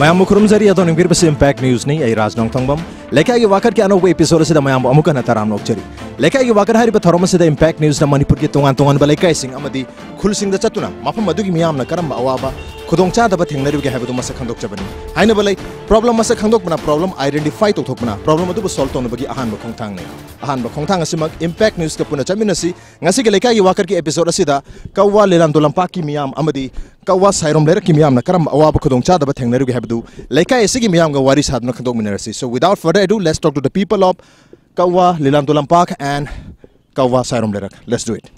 ꯃꯌꯥꯝꯕꯨ ꯈꯨꯔꯨꯝꯖꯔꯤ ꯑꯗꯣ ꯅꯤꯡꯕꯤꯔꯤꯕꯁꯤ ꯏꯝꯄꯦꯛ ꯅ꯭ꯌꯨꯁꯅꯤ ꯑꯩ ꯔꯥꯖ ꯅꯣꯡꯊꯣꯡꯕꯝ ಲೆಕ್ಕಾಗಿ ವಾಕರ್ಗೆ ಅನೋ के ಮಯಾಮ್ ಅಮುಕನ ತರಾಮ್ ನೋಕ್ಚರಿ ಲೆಕ್ಕಾಗಿ ವಾಕರ್ ಹರಿಬ ಥರಮಸಿದ ಇಂಪ್ಯಾಕ್ಟ್ ನ್ಯೂಸ್ನ ಮಣಿಪುರ್ಗೆ ತೊಂಗಾನ್ ತೊಂಗಾನ್ಬ ಲೆಕ್ಕಾಯಿಸಿಂಗ್ ಅಮದಿ ಖುಲ್ಸಿಂಗ್ದ ಚತುನ ಮಫಮ್ ಅದುಗಿ ಮಿಯಾಮ್ನ ಕರಮ ಅವಾಬ खुदचाब थेंगे है मस खादबने प्रॉब्लम मस खादना प्रॉब्लम आईडेंटिफाई तौथना प्रॉब्लम सोल्व तौनबी अहम खोंथाने अहम खोथा इम्पैक्ट न्यूज़ का पुनः चमीनसी लेकाई वाकर की एपिसोड कौवा लीलामदो लंपा की म्याम कौवा साइरोम लेर की म्याम करम अवाब खुदचाब थेंगे है लेकाई वारी साधन खदोमीनरसी so without further thengnaru ge habdu lekai asigi miyam ga wari sadna khandok minarasi so without further ado let's talk to the people of kawwa lelam dolam park and kawwa sairom lerak let's do it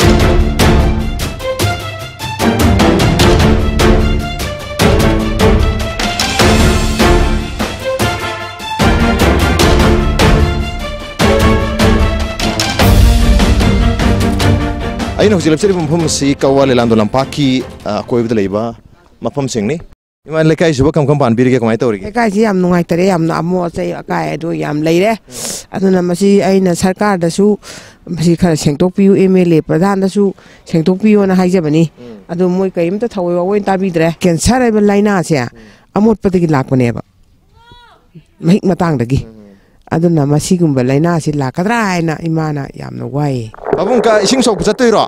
ꯑꯩꯅ ꯍꯧꯖꯤꯛ ꯂꯦꯞꯆꯔꯤꯕ ꯃꯐꯝ ꯑꯁꯤ ꯀꯋꯥ ꯂꯤꯂꯥꯟꯗꯣ ꯂꯝꯄꯥꯛꯀꯤ ꯑꯀꯣꯏꯕꯗ ꯂꯩꯕ ꯃꯐꯝꯁꯤꯡꯅꯤ ꯏꯃꯥ ꯂꯩꯀꯥꯏꯁꯤꯕꯨ ꯀꯝ ꯀꯝ ꯄꯥꯟꯕꯤꯔꯤꯒꯦ ꯀꯃꯥꯏꯅ ꯇꯧꯔꯤꯒꯦ ꯂꯩꯀꯥꯏꯁꯤ ꯌꯥꯝ ꯅꯨꯡꯉꯥꯏꯇꯔꯦ ꯌꯥꯝꯅ ꯑꯃꯣꯠ ꯑꯆꯩ ꯑꯀꯥꯏ ꯑꯗꯨ ꯌꯥꯝ ꯂꯩꯔꯦ ꯑꯗꯨꯅ ꯃꯁꯤ ꯑꯩꯅ ꯁꯔꯀꯥꯔꯗꯁꯨ ꯃꯁꯤ ꯈꯔ ꯁꯦꯡꯗꯣꯛꯄꯤꯌꯨ ꯑꯦꯝ ꯑꯦꯜ ꯑꯦ ꯄ꯭ꯔꯙꯥꯟꯗꯁꯨ ꯁꯦꯡꯗꯣꯛꯄꯤꯌꯨꯅ ꯍꯥꯏꯖꯕꯅꯤ ꯑꯗꯨ ꯃꯣꯏ ꯀꯔꯤꯝꯇ ꯊꯑꯣꯏ ꯋꯥꯑꯣꯏ ꯇꯥꯕꯤꯗ꯭ꯔꯦ ꯀꯦꯟꯁꯔ ꯍꯥꯏꯕ ꯂꯥꯏꯅꯥꯁꯦ ꯑꯃꯣꯠꯄꯗꯒꯤ ꯂꯥꯛꯄꯅꯦꯕ ꯃꯍꯤꯛ ꯃꯇꯥꯡꯗꯒꯤ ꯑꯗꯨꯅ ꯃꯁꯤꯒꯨꯝꯕ ꯂꯥꯏꯅꯥꯁꯤ ꯂꯥꯛꯀꯗ꯭ꯔꯥ ꯍꯥꯏꯅ ꯏꯃꯥꯅ ꯌꯥꯝꯅ ꯋꯥꯏꯌꯦ ꯄꯥꯕꯨꯡꯀ ꯏꯁꯤꯡ ꯁꯣꯛꯄ ꯆꯠꯇꯣꯏꯔꯣ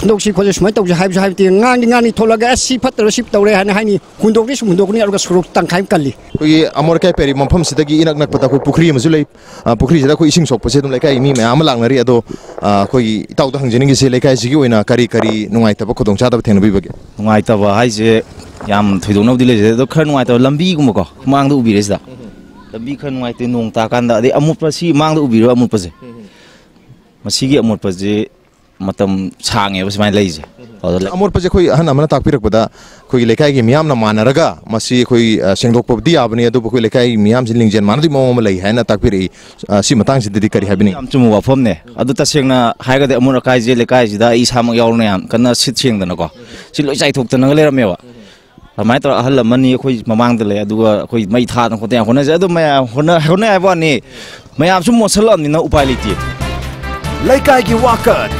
ꯈꯨꯟꯗꯣꯛꯁꯤ ꯈꯣꯠꯁꯤ ꯁꯨꯃꯥꯏꯅ ꯇꯧꯁꯤ ꯍꯥꯏꯕꯁꯨ ꯍꯥꯏꯕꯗꯤ ꯉꯥꯡꯗꯤ ꯉꯥꯡꯗꯤ ꯊꯣꯛꯂꯒ ꯑꯁ ꯁꯤ ꯐꯠꯇ꯭ꯔ ꯁꯤ ꯇꯧꯔꯦ ꯍꯥꯏꯅ ꯍꯥꯏꯅꯤ ꯍꯨꯟꯗꯣꯛꯇꯤ ꯁꯨꯝ ꯍꯨꯟꯗꯣꯛꯀꯅꯤ ꯑꯗꯨꯒ ꯁꯣꯔꯣꯛ ꯇꯪꯈꯥꯏ ꯀꯜꯂꯤ ꯑꯩꯈꯣꯏꯒꯤ ꯑꯃꯣꯠ ꯑꯀꯥꯏ ꯄꯩꯔꯤꯕ ꯃꯐꯝꯁꯤꯗꯒꯤ ꯏꯅꯛ ꯅꯛꯄꯗ ꯑꯩꯈꯣꯏ ꯄꯨꯈ꯭ꯔꯤ ꯑꯃꯁꯨ ꯂꯩ ꯄꯨꯈ꯭ꯔꯤꯁꯤꯗ ꯑꯩꯈꯣꯏ ꯏꯁꯤꯡ ꯁꯣꯛꯄꯁꯦ ꯑꯗꯨꯝ ꯂꯩꯀꯥꯏꯒꯤ ꯃꯤ ꯃꯌꯥꯝ ꯑꯃ ꯂꯥꯛꯅꯔꯤ ꯑꯗꯣ ꯑꯩꯈꯣꯏꯒꯤ ꯏꯇꯥꯎꯗ ꯍꯪꯖꯅꯤꯡꯉꯤꯁꯦ ꯂꯩꯀꯥꯏꯁꯤꯒꯤ ꯑꯣꯏꯅ ꯀꯔꯤ ꯀꯔꯤ ꯅꯨꯡꯉꯥꯏꯇꯕ ꯈꯨꯗꯣꯡꯆꯥꯗꯕ ꯊꯦꯡꯅꯕꯤꯕꯒꯦ ꯅꯨꯡꯉꯥꯏꯇꯕ ꯍꯥꯏꯁꯦ ꯌꯥꯝ ꯊꯣꯏꯗꯣꯛꯅꯕꯗꯤ ꯂꯩꯖꯗꯦ ꯑꯗꯣ ꯈꯔ ꯅꯨꯡꯉꯥꯏꯇꯕ ꯂꯝꯕꯤꯒꯨꯝꯕꯀꯣ ꯃꯥꯡꯗ ꯎꯕꯤꯔꯦ ꯁꯤꯗ ꯂꯝꯕꯤ ꯈꯔ ꯅꯨꯡꯉꯥꯏꯇꯦ ꯅꯣꯡ ꯇꯥꯀꯥꯟꯗ ꯑꯗꯩ ꯑꯃꯣꯠꯄ ꯁꯤ ꯃꯥꯡꯗ ꯎꯕꯤꯔꯣ ꯑꯃꯣꯠꯄꯁꯦ ꯃꯁꯤꯒꯤ ꯑꯃꯣꯠꯄꯁꯦ ꯃꯇꯝ ꯁꯥꯡꯉꯦꯕ ꯁꯨꯃꯥꯏꯅ ꯂꯩꯔꯤꯁꯦ ꯑꯃꯣꯠꯄꯁꯦ ꯑꯩꯈꯣꯏ ꯑꯍꯟ ꯑꯃꯅ ꯇꯥꯛꯄꯤꯔꯛꯄꯗ ꯑꯩꯈꯣꯏꯒꯤ ꯂꯩꯀꯥꯏꯒꯤ ꯃꯤꯌꯥꯝꯅ ꯃꯥꯟꯅꯔꯒ ꯃꯁꯤ ꯑꯩꯈꯣꯏ ꯁꯦꯡꯗꯣꯛꯄꯕꯨꯗꯤ ꯌꯥꯕꯅꯤ ꯑꯗꯨꯕꯨ ꯑꯩꯈꯣꯏ ꯂꯩꯀꯥꯏꯒꯤ ꯃꯤꯌꯥꯝꯁꯤ ꯂꯤꯡꯖꯦꯜ ꯃꯥꯟꯅꯗꯤ ꯃꯑꯣꯡ ꯑꯃ ꯂꯩ ꯍꯥꯏꯅ ꯇꯥꯛꯄꯤꯔꯛꯏ ꯁꯤ ꯃꯇꯥꯡꯁꯤꯗꯗꯤ ꯀꯔꯤ ꯍꯥꯏꯕꯤꯅꯤꯡꯉꯤ ꯌꯥꯝ ꯆꯨꯝꯕ ꯋꯥꯐꯝꯅꯦ ꯑꯗꯨ ꯇꯁꯦꯡꯅ ꯍꯥꯏꯔꯒꯗꯤ ꯑꯃꯣꯠ ꯑꯀꯥꯏꯁꯦ ꯂꯩꯀꯥꯏꯁꯤꯗ ꯑꯩ ꯏꯁꯥꯃꯛ ꯌꯥꯎꯅ ꯌꯥꯝ ꯀꯟꯅ ꯁꯤꯠ ꯁꯦꯡꯗꯅꯀꯣ ꯁꯤ ꯂꯣꯏ ꯆꯥꯏꯊꯣꯛꯇꯅꯒ ꯂꯩꯔꯝꯃꯦꯕ ꯑꯗꯨꯃꯥꯏꯅ ꯇꯧꯔ ꯑꯍꯜ ꯑꯃꯅꯤ ꯑꯩꯈꯣꯏ ꯃꯃꯥꯡꯗ ꯂꯩ ꯑꯗꯨꯒ ꯑꯩꯈꯣꯏ ꯃꯩ ꯊꯥꯗꯅ ꯈꯣꯠꯇꯅ ꯌꯥꯝ ꯍꯣꯠꯅꯖꯩ ꯑꯗꯨ ꯃꯌꯥꯝ ꯍꯣꯠꯅꯩ ꯍꯥꯏꯕ ꯋꯥꯅꯤ ꯃꯌꯥꯝꯁꯨ ꯃꯣꯠꯁꯜꯂꯛꯑꯕꯅꯤꯅ ꯎꯄꯥꯏ ꯂꯩꯇꯦ ꯂꯩꯀꯥꯏꯒꯤ ꯋꯥꯀꯠ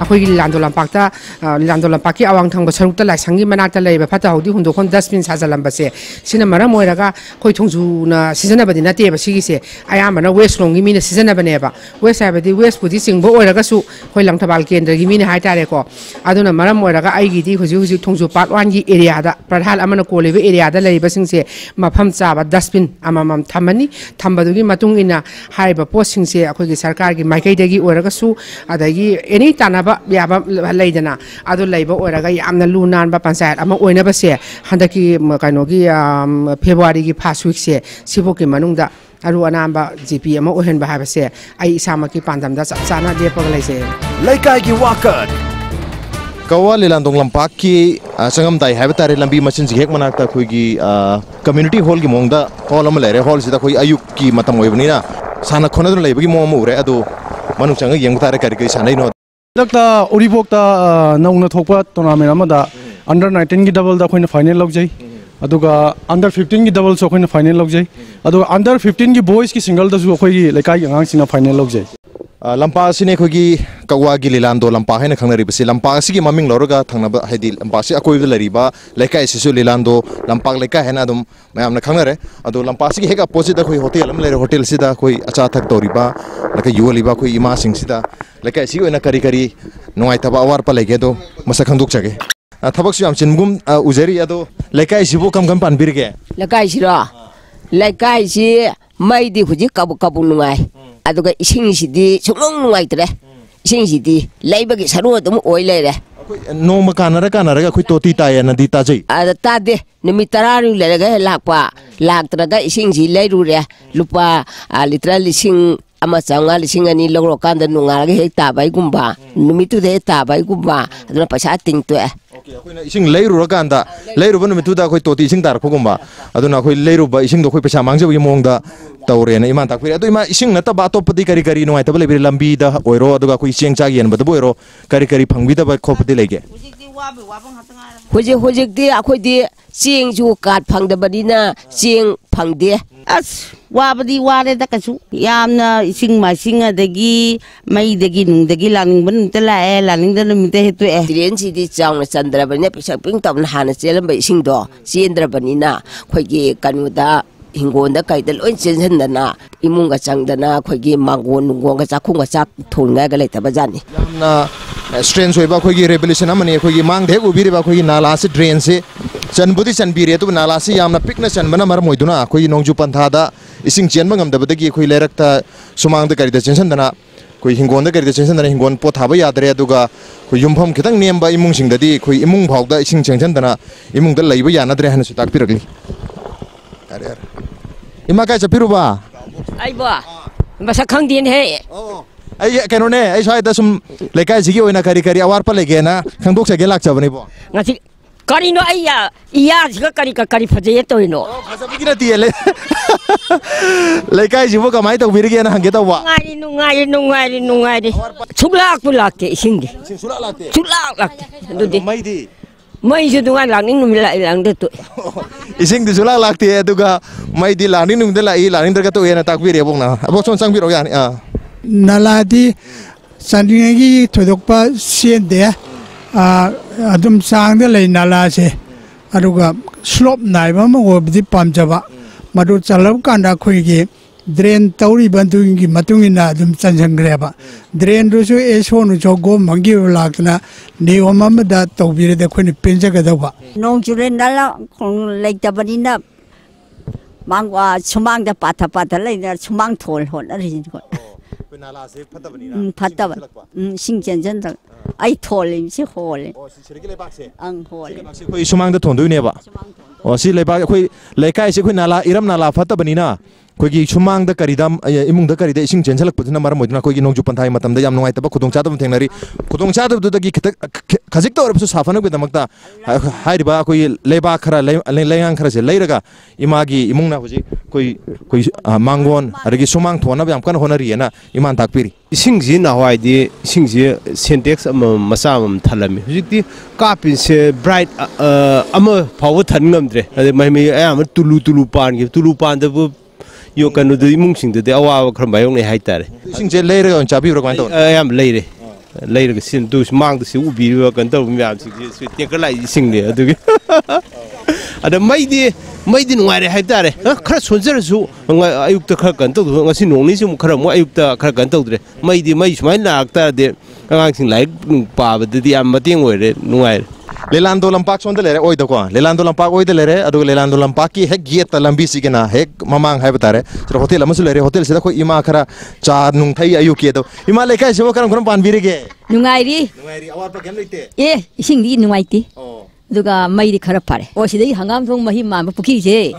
ꯑꯩꯈꯣꯏꯒꯤ ꯂꯤꯂꯥꯟꯗꯣ ꯂꯝꯄꯥꯛꯇ ꯂꯤꯂꯥꯟꯗꯣ ꯂꯝꯄꯥꯛꯀꯤ ꯑꯋꯥꯡ ꯊꯪꯕ ꯁꯔꯨꯛꯇ ꯂꯥꯏꯁꯪꯒꯤ ꯃꯅꯥꯛꯇ ꯂꯩꯔꯤꯕ ꯐꯠꯇ ꯍꯥꯎꯊꯤ ꯍꯨꯟꯗꯣꯛꯐꯝ ꯗꯁꯕꯤꯟ ꯁꯥꯖꯜꯂꯝꯕꯁꯦ ꯁꯤꯅ ꯃꯔꯝ ꯑꯣꯏꯔꯒ ꯑꯩꯈꯣꯏ ꯊꯣꯡꯖꯨꯅ ꯁꯤꯖꯤꯟꯅꯕꯗꯤ ꯅꯠꯇꯦꯕ ꯁꯤꯒꯤꯁꯦ ꯑꯌꯥꯝꯕꯅ ꯋꯦꯁꯂꯣꯝꯒꯤ ꯃꯤꯅ ꯁꯤꯖꯤꯟꯅꯕꯅꯦꯕ ꯋꯦꯁ ꯍꯥꯏꯕꯗꯤ ꯋꯦꯁꯄꯨꯗꯤ ꯆꯤꯡꯕ ꯑꯣꯏꯔꯒꯁꯨ ꯑꯩꯈꯣꯏ ꯂꯪꯊꯕꯥꯜ ꯀꯦꯟꯗ꯭ꯔꯒꯤ ꯃꯤꯅ ꯍꯥꯏꯇꯥꯔꯦꯀꯣ ꯑꯗꯨꯅ ꯃꯔꯝ ꯑꯣꯏꯔꯒ ꯑꯩꯒꯤꯗꯤ ꯍꯧꯖꯤꯛ ꯍꯧꯖꯤꯛ ꯊꯣꯡꯖꯨ ꯄꯥꯔꯠ ꯋꯥꯟꯒꯤ ꯑꯦꯔꯤꯌꯥꯗ ꯄ꯭ꯔꯙꯥꯟ ꯑꯃꯅ ꯀꯣꯜꯂꯤꯕ ꯑꯦꯔꯤꯌꯥꯗ ꯂꯩꯔꯤꯕꯁꯤꯡꯁꯦ ꯃꯐꯝ ꯆꯥꯕ ꯗꯁꯕꯤꯟ ꯑꯃꯃꯝ ꯊꯝꯃꯅꯤ ꯊꯝꯕꯗꯨꯒꯤ ꯃꯇꯨꯡ ꯏꯟꯅ ꯍꯥꯏꯔꯤꯕ ꯄꯣꯠꯁꯤꯡꯁꯦ ꯑꯩꯈꯣꯏꯒꯤ ꯁꯔꯀꯥꯔꯒꯤ ꯃꯥꯏꯀꯩꯗꯒꯤ ꯑꯣꯏꯔꯒꯁꯨ ꯑꯗꯒꯤ ꯑꯦꯅꯤ ꯇꯥꯟꯅꯕ ꯌꯥꯕ ꯂꯩꯗꯅ ꯑꯗꯨ ꯂꯩꯕ ꯑꯣꯏꯔꯒ ꯌꯥꯝꯅ ꯂꯨ ꯅꯥꯟꯕ ꯄꯟꯆꯥꯌꯠ ꯑꯃ ꯑꯣꯏꯅꯕꯁꯦ ꯍꯟꯗꯛꯀꯤ ꯀꯩꯅꯣꯒꯤ ꯐꯦꯕꯋꯥꯔꯤꯒꯤ ꯐꯥꯔꯁ ꯋꯤꯛꯁꯦ ꯁꯤꯐꯥꯎꯒꯤ ꯃꯅꯨꯡꯗ ꯑꯔꯨ ꯑꯅꯥꯟꯕ ꯖꯤ ꯄꯤ ꯑꯃ ꯑꯣꯏꯍꯟꯕ ꯍꯥꯏꯕꯁꯦ ꯑꯩ ꯏꯁꯥꯃꯛꯀꯤ ꯄꯥꯟꯗꯝꯗ ꯆꯞ ꯆꯥꯅ ꯂꯦꯞꯄꯒ ꯂꯩꯖꯩ ꯂꯩꯀꯥꯏꯒꯤ ꯋꯥꯀꯠ ꯀꯋꯥ ꯂꯤꯂꯥꯟꯗꯣꯡ ꯂꯝꯄꯥꯛꯀꯤ ꯆꯪꯉꯝꯗꯥꯏ ꯍꯥꯏꯕ ꯇꯥꯔꯦ ꯂꯝꯕꯤ ꯃꯆꯤꯟꯁꯤ ꯍꯦꯛ ꯃꯅꯥꯛꯇ ꯑꯩꯈꯣꯏꯒꯤ ꯀꯝꯃ꯭ꯌꯨꯅꯤꯇꯤ ꯍꯣꯜꯒꯤ ꯃꯑꯣꯡꯗ ꯍꯣꯜ ꯑꯃ ꯂꯩꯔꯦ ꯍꯣꯜꯁꯤꯗ ꯑꯩꯈꯣꯏ ꯑꯌꯨꯛꯀꯤ ꯃꯇꯝ ꯑꯣꯏꯕꯅꯤꯅ ꯁꯥꯟꯅ ꯈꯣꯠꯅꯗꯨꯅ ꯂꯩꯕꯒꯤ ꯃꯑꯣꯡ ꯑꯃ ꯎꯔꯦ ꯑꯗꯨ ꯃꯅꯨꯡ ꯆꯪꯉꯒ ꯌꯦꯡꯕ ꯇꯥꯔꯦ ꯀꯔꯤ ꯀꯔꯤ ꯁꯥꯟꯅꯩꯅꯣ ꯍꯟꯗꯛꯇ ꯎꯔꯤꯄꯣꯛꯇ ꯅꯧꯅ ꯊꯣꯛꯄ ꯇꯣꯔꯅꯥꯃꯦꯟ ꯑꯃꯗ ꯑꯟꯗꯔ ꯅꯥꯏꯟꯇꯤꯟꯒꯤ ꯗꯕꯜꯗ ꯑꯩꯈꯣꯏꯅ ꯐꯥꯏꯅꯦꯜ ꯂꯧꯖꯩ ꯑꯗꯨꯒ ꯑꯟꯗꯔ ꯐꯤꯐꯇꯤꯟꯒꯤ ꯗꯕꯜꯁꯨ ꯑꯩꯈꯣꯏꯅ ꯐꯥꯏꯅꯦꯜ ꯂꯧꯖꯩ ꯑꯗꯨꯒ ꯑꯟꯗꯔ ꯐꯤꯐꯇꯤꯟꯒꯤ ꯕꯣꯏꯁꯀꯤ ꯁꯤꯡꯒꯜꯗꯁꯨ ꯑꯩꯈꯣꯏꯒꯤ ꯂꯩꯀꯥꯏꯒꯤ ꯑꯉꯥꯡꯁꯤꯡꯅ ꯐꯥꯏꯅꯦꯜ ꯂꯧꯖꯩ लंपागी कौवागी लीला लंपा है खनरीबी लंपागी मंग लौरगाबी लंपागीकाईसी लीलांदो लंपालेका है मैं खनर अब लंपागी हे अपोजिट अखोई होटेल होटेल से अखोई अचा थक तौरीबा यूलब अखोई इमासीकाईसी करी करी नाइब अवारप लेगे मैं खादे थबसुम चिनगुम उजरी कम कम पानी लेकाईसी मई दी खुजी कबू कबू नुआई ꯑꯗꯨꯒ ꯏꯁꯤꯡꯁꯤꯗꯤ ꯁꯨꯡꯅꯨꯡ ꯅꯨꯡꯉꯥꯏꯇ꯭ꯔꯦ ꯏꯁꯤꯡꯁꯤꯗꯤ ꯂꯩꯕꯒꯤ ꯁꯔꯨ ꯑꯗꯨꯝ ꯑꯣꯏ ꯂꯩꯔꯦ ꯅꯣꯡꯃ ꯀꯥꯟꯅꯔ ꯀꯥꯟꯅꯔꯒ ꯑꯩꯈꯣꯏ ꯇꯣꯇꯤ ꯇꯥꯏꯌꯦꯅꯗꯤ ꯇꯥꯖꯩ ꯑꯗ ꯇꯥꯗꯦ ꯅꯨꯃꯤꯠ ꯇꯔꯥꯅꯤ ꯂꯩꯔꯒ ꯍꯦꯛ ꯂꯥꯛꯄ ꯂꯥꯛꯇ꯭ꯔꯒ ꯏꯁꯤꯡꯁꯤ ꯂꯩꯔꯨꯔꯦ ꯂꯨꯄꯥ ꯂꯤꯇꯔ ꯂꯤꯁꯤꯡ Ishing leiru ra kan da leiru ban mi tu da koi toti ising tarko kumba adu na koi leiru ba ising do koi pesa mangje bi mong da taure na iman takpir adu ima ising na ta ba top di kari kari no ai ta bale bi lambi da oiro adu ga khoi cheng chagien ba da boiro kari kari pangbi da ba ko pati lege. hoje hoje di akhoi di cheng ju kat pang da ba di na cheng pang di as 와버디 와레다 가수 야암나 이싱 마싱 아데기 마이데기 룽데기 라닝번 룽테 라에 라닝데 룽테 헤투 에 드렌지디 장나 산드라버니 피삭핑 탐나 하나 셀럼바 이싱도 시엔드라버니나 코이기 간우다 hingonda kaidal oin chenchen dana imunga changdana khoigi mangon nungonga chakhunga chak thulnga ga leita bajani yamna strain soiba khoigi revolution amani khoigi mangde ubiriba khoigi nala se drain se चनबुदी चनबीरे तो नालासी यामना पिकना चनबना मरम होइदुना कोई नोंजु पंथादा इसिंग चेनबा गमदबदगी कोई लेरकता कई करिदा कोई हिंगों कई चेनसंदना हिंगों पोथा यादरे अदुगा खत युमफम कोई इमुंग इसिंग चेनसंदना इमुंगदा लेब यानादरे हन इमा क्या चपिरुबा आइबा खे खंगदिन हे ai cái nó nè ai Kari no iya, iya jika kari ka kari faje itu ino no. Fasa pikir nanti ya le. Lekai jibo kamai tak biri kian hangge tau wa. Ngari nu ngari nu ngari nu ngari. Sulak pulak ke singgi. Sulak lak. Sulak lak. Dudu. Mai di. Mai jitu ngan langin nu mila ilang tu. Ising di sulak lak ti itu ga mai di langin nu mila ilang tu ya na takbir ya bong na. Abok son sang biro ya ni. Naladi sandingi todok pa sien deh. ꯑꯗꯨꯝ ꯆꯥꯡꯗ ꯂꯩ ꯅꯂꯥꯁꯦ ꯑꯗꯨꯒ slope ꯅꯥꯏꯕ ꯑꯃ ꯑꯣꯏꯕꯗꯤ ꯄꯥꯝꯖꯕ ꯃꯗꯨ ꯆꯜꯂꯕ ꯀꯥꯟꯗ ꯑꯩꯈꯣꯏꯒꯤ ꯗ꯭ꯔꯦꯟ ꯇꯧꯔꯤꯕ ꯑꯗꯨꯒꯤ ꯃꯇꯨꯡ ꯏꯟꯅ ꯑꯗꯨꯝ ꯆꯟꯁꯤꯟꯈ꯭ꯔꯦꯕ ꯗ꯭ꯔꯦꯟꯗꯨꯁꯨ ꯑꯦ ꯁꯣꯟꯅꯁꯨ ꯒꯣꯔꯃꯦꯟꯒꯤ ꯑꯣꯏꯕ ꯂꯥꯛꯇꯅ ꯅꯤꯌꯣꯝ ꯑꯃꯗ ꯇꯧꯕꯤꯔꯗꯤ ꯑꯩꯈꯣꯏꯅ ꯄꯦꯟꯖꯒꯗꯧꯕ ꯅꯣꯡ ꯆꯨꯔꯦ ꯅꯂꯥ ꯂꯩꯇꯕꯅꯤꯅ ꯃꯥꯡ ꯑꯥ, ꯁꯨꯃꯥꯡꯗ ꯄꯥꯊ ꯄꯥꯊ ꯂꯩꯅ ꯁꯨꯃꯥꯡ ꯊꯣꯜ ꯍꯣꯠꯅꯔꯤꯁꯤꯅꯤ ꯎꯝ ꯐꯠꯇꯕ ꯎꯝ ꯏꯁꯤꯡ ꯆꯦꯟꯁꯤꯟꯗꯕ ꯑꯩ ꯊꯣꯜꯂꯤ ꯁꯤ ꯍꯣꯜꯂꯤ ꯑꯪ ꯍꯣꯜꯂꯤ ꯑꯩꯈꯣꯏ ꯁꯨꯃꯥꯡꯗ ꯊꯣꯟꯗꯣꯏꯅꯦꯕ ꯑꯣ ꯁꯤ ꯂꯩꯕꯥꯛ ꯑꯩꯈꯣꯏ ꯂꯩꯀꯥꯏꯁꯤ ꯑꯩꯈꯣꯏ ꯅꯥꯂꯥ ꯏꯔꯝ ꯅꯥꯂꯥ ꯐꯠꯇꯕꯅꯤꯅ ꯑꯩꯈꯣꯏꯒꯤ ꯁꯨꯃꯥꯡꯗ ꯀꯔꯤꯗ ꯑ, ꯏꯃꯨꯡꯗ ꯀꯔꯤꯗ ꯏꯁꯤꯡ ꯆꯦꯟꯁꯤꯜꯂꯛꯄꯗꯨꯅ ꯃꯔꯝ ꯑꯣꯏꯗꯨꯅ ꯑꯩꯈꯣꯏꯒꯤ ꯅꯣꯡꯖꯨ ꯄꯟꯊꯥꯒꯤ ꯃꯇꯝꯗ ꯌꯥꯝ ꯅꯨꯡꯉꯥꯏꯇꯕ ꯈꯨꯗꯣꯡꯆꯥꯗꯕ ꯊꯦꯡꯅꯔꯤ ꯈꯨꯗꯣꯡꯆꯥꯗꯕꯗꯨꯗꯒꯤ ꯈꯤꯇꯪ ꯈꯤ- ꯈꯖꯤꯛꯇ ꯑꯣꯏꯔꯕꯁꯨ ꯁꯥꯐꯅꯕꯒꯤꯗꯃꯛꯇ ꯍꯥ- ꯍꯥꯏꯔꯤꯕ ꯑꯩꯈꯣꯏꯒꯤ ꯂꯩꯕꯥꯛ ꯈꯔ ꯂꯩ- ꯂꯩ- ꯂꯩꯉꯥꯡ ꯈꯔꯁꯦ ꯂꯩꯔꯒ ꯏꯃꯥꯒꯤ ꯏꯃꯨꯡꯅ ꯍꯧꯖꯤꯛ कोई कोई हाँ, मांगोन अरे सुमांग थोना भी हमकन होना रही है ना ईमान ताक पीरी इसिंग जी नहवाई दी इसिंग जी सेंटेक्स मचा थलमी। हुजिक से ब्राइट अम फाव थन गमद्रे अरे तुलु तुलु पान तुलु पान यो कनु इमुंग सिंग अवा खरम बायो ने तारे इसिंग जे लेरे गन चाबी रो गन आम लेरे लेरे के सिन दुस मांग द से उबी रो गन द म्याम सिंग से टेकला इसिंग ने अदुगे अरे मैं दी ꯃꯩꯗꯤ ꯅꯨꯡꯉꯥꯏꯔꯦ ꯍꯥꯏꯇꯥꯔꯦ ꯍ, ꯈꯔ ꯁꯣꯟꯖꯔꯁꯨ ꯉ- ꯑꯌꯨꯛꯇ ꯈꯔ ꯀꯩꯅꯣ ꯇꯧꯗꯕ ꯉꯁꯤ ꯅꯣꯡꯅꯤꯁꯤ ꯑꯃꯨꯛ ꯈꯔ ꯑꯃꯨꯛ ꯑꯌꯨꯛꯇ ꯈꯔ ꯀꯩꯅꯣ ꯇꯧꯗ꯭ꯔꯦ ꯃꯩꯗꯤ ꯃꯩ ꯁꯨꯃꯥꯏꯅ ꯂꯥꯛꯇꯥꯔꯗꯤ ꯑꯉꯥꯡꯁꯤꯡ ꯂꯥꯏꯔꯤꯛ ꯅꯨꯡ ꯄꯥꯕꯗꯗꯤ ꯌꯥꯝ ꯃꯇꯦꯡ ꯑꯣꯏꯔꯦ ꯅꯨꯡꯉꯥꯏꯔꯦ ꯂꯤꯂꯥꯟꯗꯣ ꯂꯝꯄꯥꯛ ꯁꯣꯝꯗ ꯂꯩꯔꯦ ꯑꯣꯏꯗꯀꯣ ꯂꯤꯂꯥꯟꯗꯣ ꯂꯝꯄꯥꯛ ꯑꯣꯏꯗ ꯂꯩꯔꯦ ꯑꯗꯨꯒ ꯂꯤꯂꯥꯟꯗꯣ ꯂꯝꯄꯥꯛꯀꯤ ꯍꯦꯛ ꯒꯦꯠꯇ ꯂꯝꯕꯤꯁꯤꯒꯤꯅ ꯍꯦꯛ ꯃꯃꯥꯡ ꯍꯥꯏꯕ ꯇꯥꯔꯦ ꯁꯤꯗ ꯍꯣꯇꯦꯜ ꯑꯃꯁꯨ ꯂꯩꯔꯦ ꯍꯣꯇꯦꯜꯁꯤꯗ ꯑꯩꯈꯣꯏ ꯏꯃꯥ ꯈꯔ ꯆꯥ ꯅꯨꯡꯊꯩ ꯑꯌꯨꯛꯀꯤ ꯑꯗꯣ ꯏꯃꯥ ꯂꯩꯀꯥꯏꯁꯤꯕꯨ ꯀꯔꯝ ꯀꯔꯝ ꯄꯥꯟꯕꯤꯔꯤꯒꯦ ꯅꯨꯡꯉꯥꯏꯔꯤ ꯅꯨꯡꯉꯥꯏꯔꯤ ꯑꯋꯥꯠꯄ ꯀꯩꯝ ꯂꯩꯇꯦ ꯑꯦ ꯏꯁꯤꯡꯗꯤ ꯅꯨꯡꯉꯥꯏꯇꯦ 누가 마이리 카르파레. 오시데기 항암송 마히 마마 부키제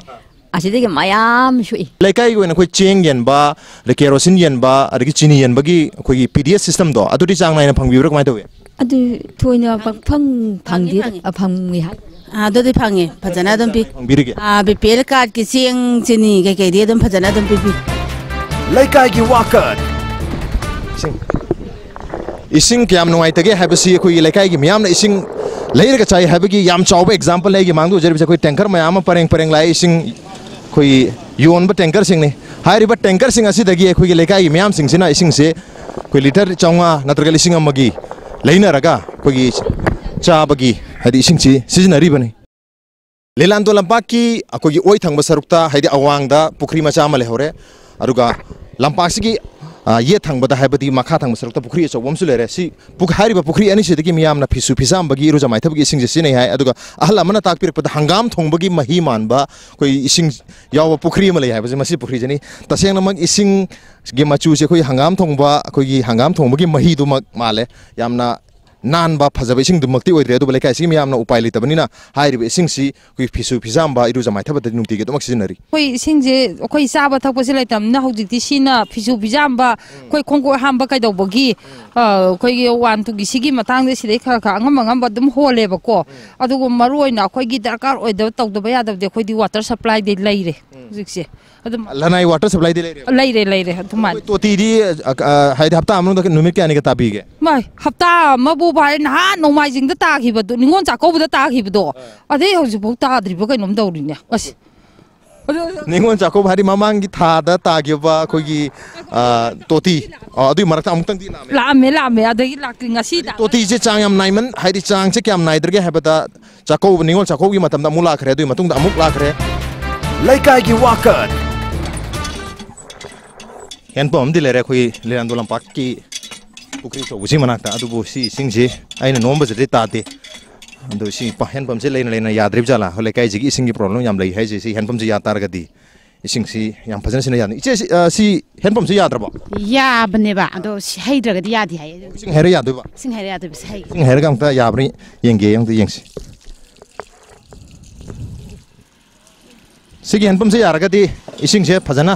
아시데기 마얌 슈이. 레카이 고에는 그 쟁겐 바 레케로신 옌바 아르기 치니 옌바기 거기 PDS 시스템도 아두리 장나이는 방비브라 마이 도웨 아두 토이나 방팡 방디 아 방미하 아도디 방에 바자나 덤비. 비르게 아 비필 카드 기생 치니. 게게디 덤 바자나 덤비 비. 레카이기 와컷. 싱 इसिंग क्या नुआतगे हैबसीखोलेकाई मैम इसिंग लेरग चाई हैबगी याम चाव एग्जांपल लेगी मांगदो जरे बिसा कोई टैंकर मैम परेंग परेंग लाए इसिंग कोई योनब टैंकर सिंग ने हाइरिब टैंकर सिंग असीदगी अखोई लेकाई मैम सिंग सिना इसिंग से कोई लीटर चांगा नत्रग इसिंग अमगी लेनरगा इसिंग सिजनरीबने लीलांदो अखोई ओय थंग सरुक्ता अवांग दा पुखरी मचा मले होरे अरुगा की ये थंगबद है मखा थंग सरक्त पुखरी अचौम लेर पुखरी अनी मियाम फिसु फिजाब की इरुजा माइब की इसिंग है अहल तापीरपद हंगाम थोंब की मही मानब कोई इसिंग पुखरी है पुखरीजनी तसेंम इसिंग मचूसे हंगाम थोंब हंगाम थोंब की महीदुम माले नानबा फजब इसिंदुमक्ति ओइरे अदु लेकाइ सिगि मियामना उपाय लेतबनिना हाइरिबे इसिंसि कुइ फिसु फिजामबा इरुजा माइथाबद नुंतिगे दमक सिजनरी कोइ इसिंजे अखोइ साबा थकपसि लेतमना हौजिकति सिना फिसु फिजामबा कोइ खोंगो हामबा काइदौबगि अखोइगे वानतुगि सिगि मतांगदे सिदै खरा खा अंगम अंगम बदम होलेबको अदुगु मरुइना अखोइगि दरकार ओइदव तौदबा यादबदे अखोइदि वाटर सप्लाइ दे लैरे हौजिकसे ꯑꯗꯨꯝ लनाई वाटर सप्लाई दे लेरे ꯂꯩꯔꯦ ꯂꯩꯔꯦ ꯑꯗꯨꯃꯥꯏꯅ तोतीदी हाइदि हप्ता अमनुदा नुमित क्यानिगा ताबीगे ꯃꯥꯏ ꯍꯞꯇꯥ ꯑꯃꯕꯨ ꯐꯥꯔꯦ ꯅꯍꯥꯟ ꯅꯣꯡꯃꯥꯏꯖꯤꯡꯗ ꯇꯥꯈꯤꯕꯗꯣ ꯅꯤꯉꯣꯜ ꯆꯥꯛꯀꯧꯕꯗ ꯇꯥꯈꯤꯕꯗꯣ ꯑꯗꯩ ꯍꯧꯖꯤꯛꯐꯥꯎ ꯇꯥꯗ꯭ꯔꯤꯕ ꯀꯩꯅꯣꯝ ꯇꯧꯔꯤꯅꯦ ꯑꯁ ꯅꯤꯉꯣꯜ ꯆꯥꯛꯀꯧꯕ ꯍꯥꯏꯗꯤ ꯃꯃꯥꯡꯒꯤ ꯊꯥꯗ ꯇꯥꯈꯤꯕ ꯑꯩꯈꯣꯏꯒꯤ ꯑꯥ, ꯇꯣꯇꯤ ꯑꯥ, ꯑꯗꯨꯒꯤ ꯃꯔꯛꯇ ꯑꯃꯨꯛꯇꯪꯗꯤ ꯂꯥꯛꯑꯝꯃꯦ ꯂꯥꯛꯑꯝꯃꯦ ꯂꯥꯛꯑꯝꯃꯦ ꯑꯗꯒꯤ ꯂꯥꯛꯇ꯭ꯔꯤ ꯉꯁꯤꯗ ꯇꯣꯇꯤꯁꯦ ꯆꯥꯡ ꯌꯥꯝ ꯅꯥꯏꯃꯟ ꯍꯥꯏꯗꯤ ꯆꯥꯡꯁꯦ ꯀꯌꯥꯝ ꯅꯥꯏꯗ꯭ꯔꯒꯦ ꯍꯥꯏꯕꯗ ꯆꯥꯛꯀꯧꯕ ꯅꯤꯉꯣꯜ ꯆꯥꯛꯀꯧꯕꯒꯤ ꯃꯇꯝꯗ ꯑꯃꯨꯛ ꯂꯥꯛꯈ꯭ꯔꯦ ꯑꯗꯨꯒꯤ ꯃꯇꯨꯡꯗ ꯑꯃꯨꯛ ꯂꯥꯛꯈ꯭ꯔꯦ ꯂꯩꯀꯥꯏꯒꯤ ꯋꯥꯀꯠ ꯍꯦꯟꯄꯝ ꯑꯃꯗꯤ ꯂꯩꯔꯦ ꯑꯩꯈꯣꯏ ꯂꯤꯔꯥꯟꯗꯣ ꯂꯝꯄꯥꯛꯀꯤ ꯄꯨꯈ꯭ꯔꯤ ꯑꯆꯧꯕꯁꯤ ꯃꯅꯥꯛꯇ ꯑꯗꯨꯕꯨ ꯁꯤ ꯏꯁꯤꯡꯁꯤ ꯑꯩꯅ ꯅꯣꯝꯕꯁꯤꯗꯤ ꯇꯥꯗꯦ ꯑꯗꯣ ꯁꯤ ꯄ- ꯍꯦꯟꯄꯝꯁꯦ ꯂꯩꯅ ꯂꯩꯅ ꯌꯥꯗ꯭ꯔꯤꯕ ꯖꯥꯠꯂꯥ ꯑꯩꯈꯣꯏ ꯂꯩꯀꯥꯏꯁꯤꯒꯤ ꯏꯁꯤꯡꯒꯤ ꯄ꯭ꯔꯣꯕ꯭ꯂꯦꯝ ꯌꯥꯝ ꯂꯩ ꯍꯥꯏꯁꯦ ꯁꯤ ꯍꯦꯟꯄꯝꯁꯤ ꯌꯥ ꯇꯥꯔꯒꯗꯤ ꯏꯁꯤꯡꯁꯤ ꯌꯥꯝ ꯐꯖꯅ ꯁꯤꯅ ꯌꯥꯅꯤ ꯏꯆꯦ ꯁꯤ ꯑ, ꯁꯤ ꯍꯦꯟꯄꯝꯁꯤ ꯌꯥꯗ꯭ꯔꯕꯣ ꯌꯥꯕꯅꯦꯕ ꯑꯗꯣ ꯁꯤ ꯍꯩꯗ꯭ꯔꯒꯗꯤ ꯌꯥꯗꯦ ꯍꯥꯏꯌꯦ ꯑꯗꯨ ꯏꯁꯤꯡ ꯍꯩꯔ ꯌꯥꯗꯣꯏꯕ ꯏꯁꯤꯡ ꯍꯩꯔ ꯌꯥꯗꯣꯏꯕ ꯁꯤ ꯍꯩ ꯏꯁꯤꯡ ꯍꯩꯔꯒ ꯑꯝꯇ ꯌꯥꯕ꯭ꯔꯥ ꯌꯦꯡꯒꯦ ꯑꯝꯇ ꯌꯦꯡꯁꯤ ꯁꯤꯒꯤ ꯍꯦꯟꯄꯝꯁꯦ ꯌꯥꯔꯒꯗꯤ ꯏꯁꯤꯡꯁꯦ ꯐꯖꯅ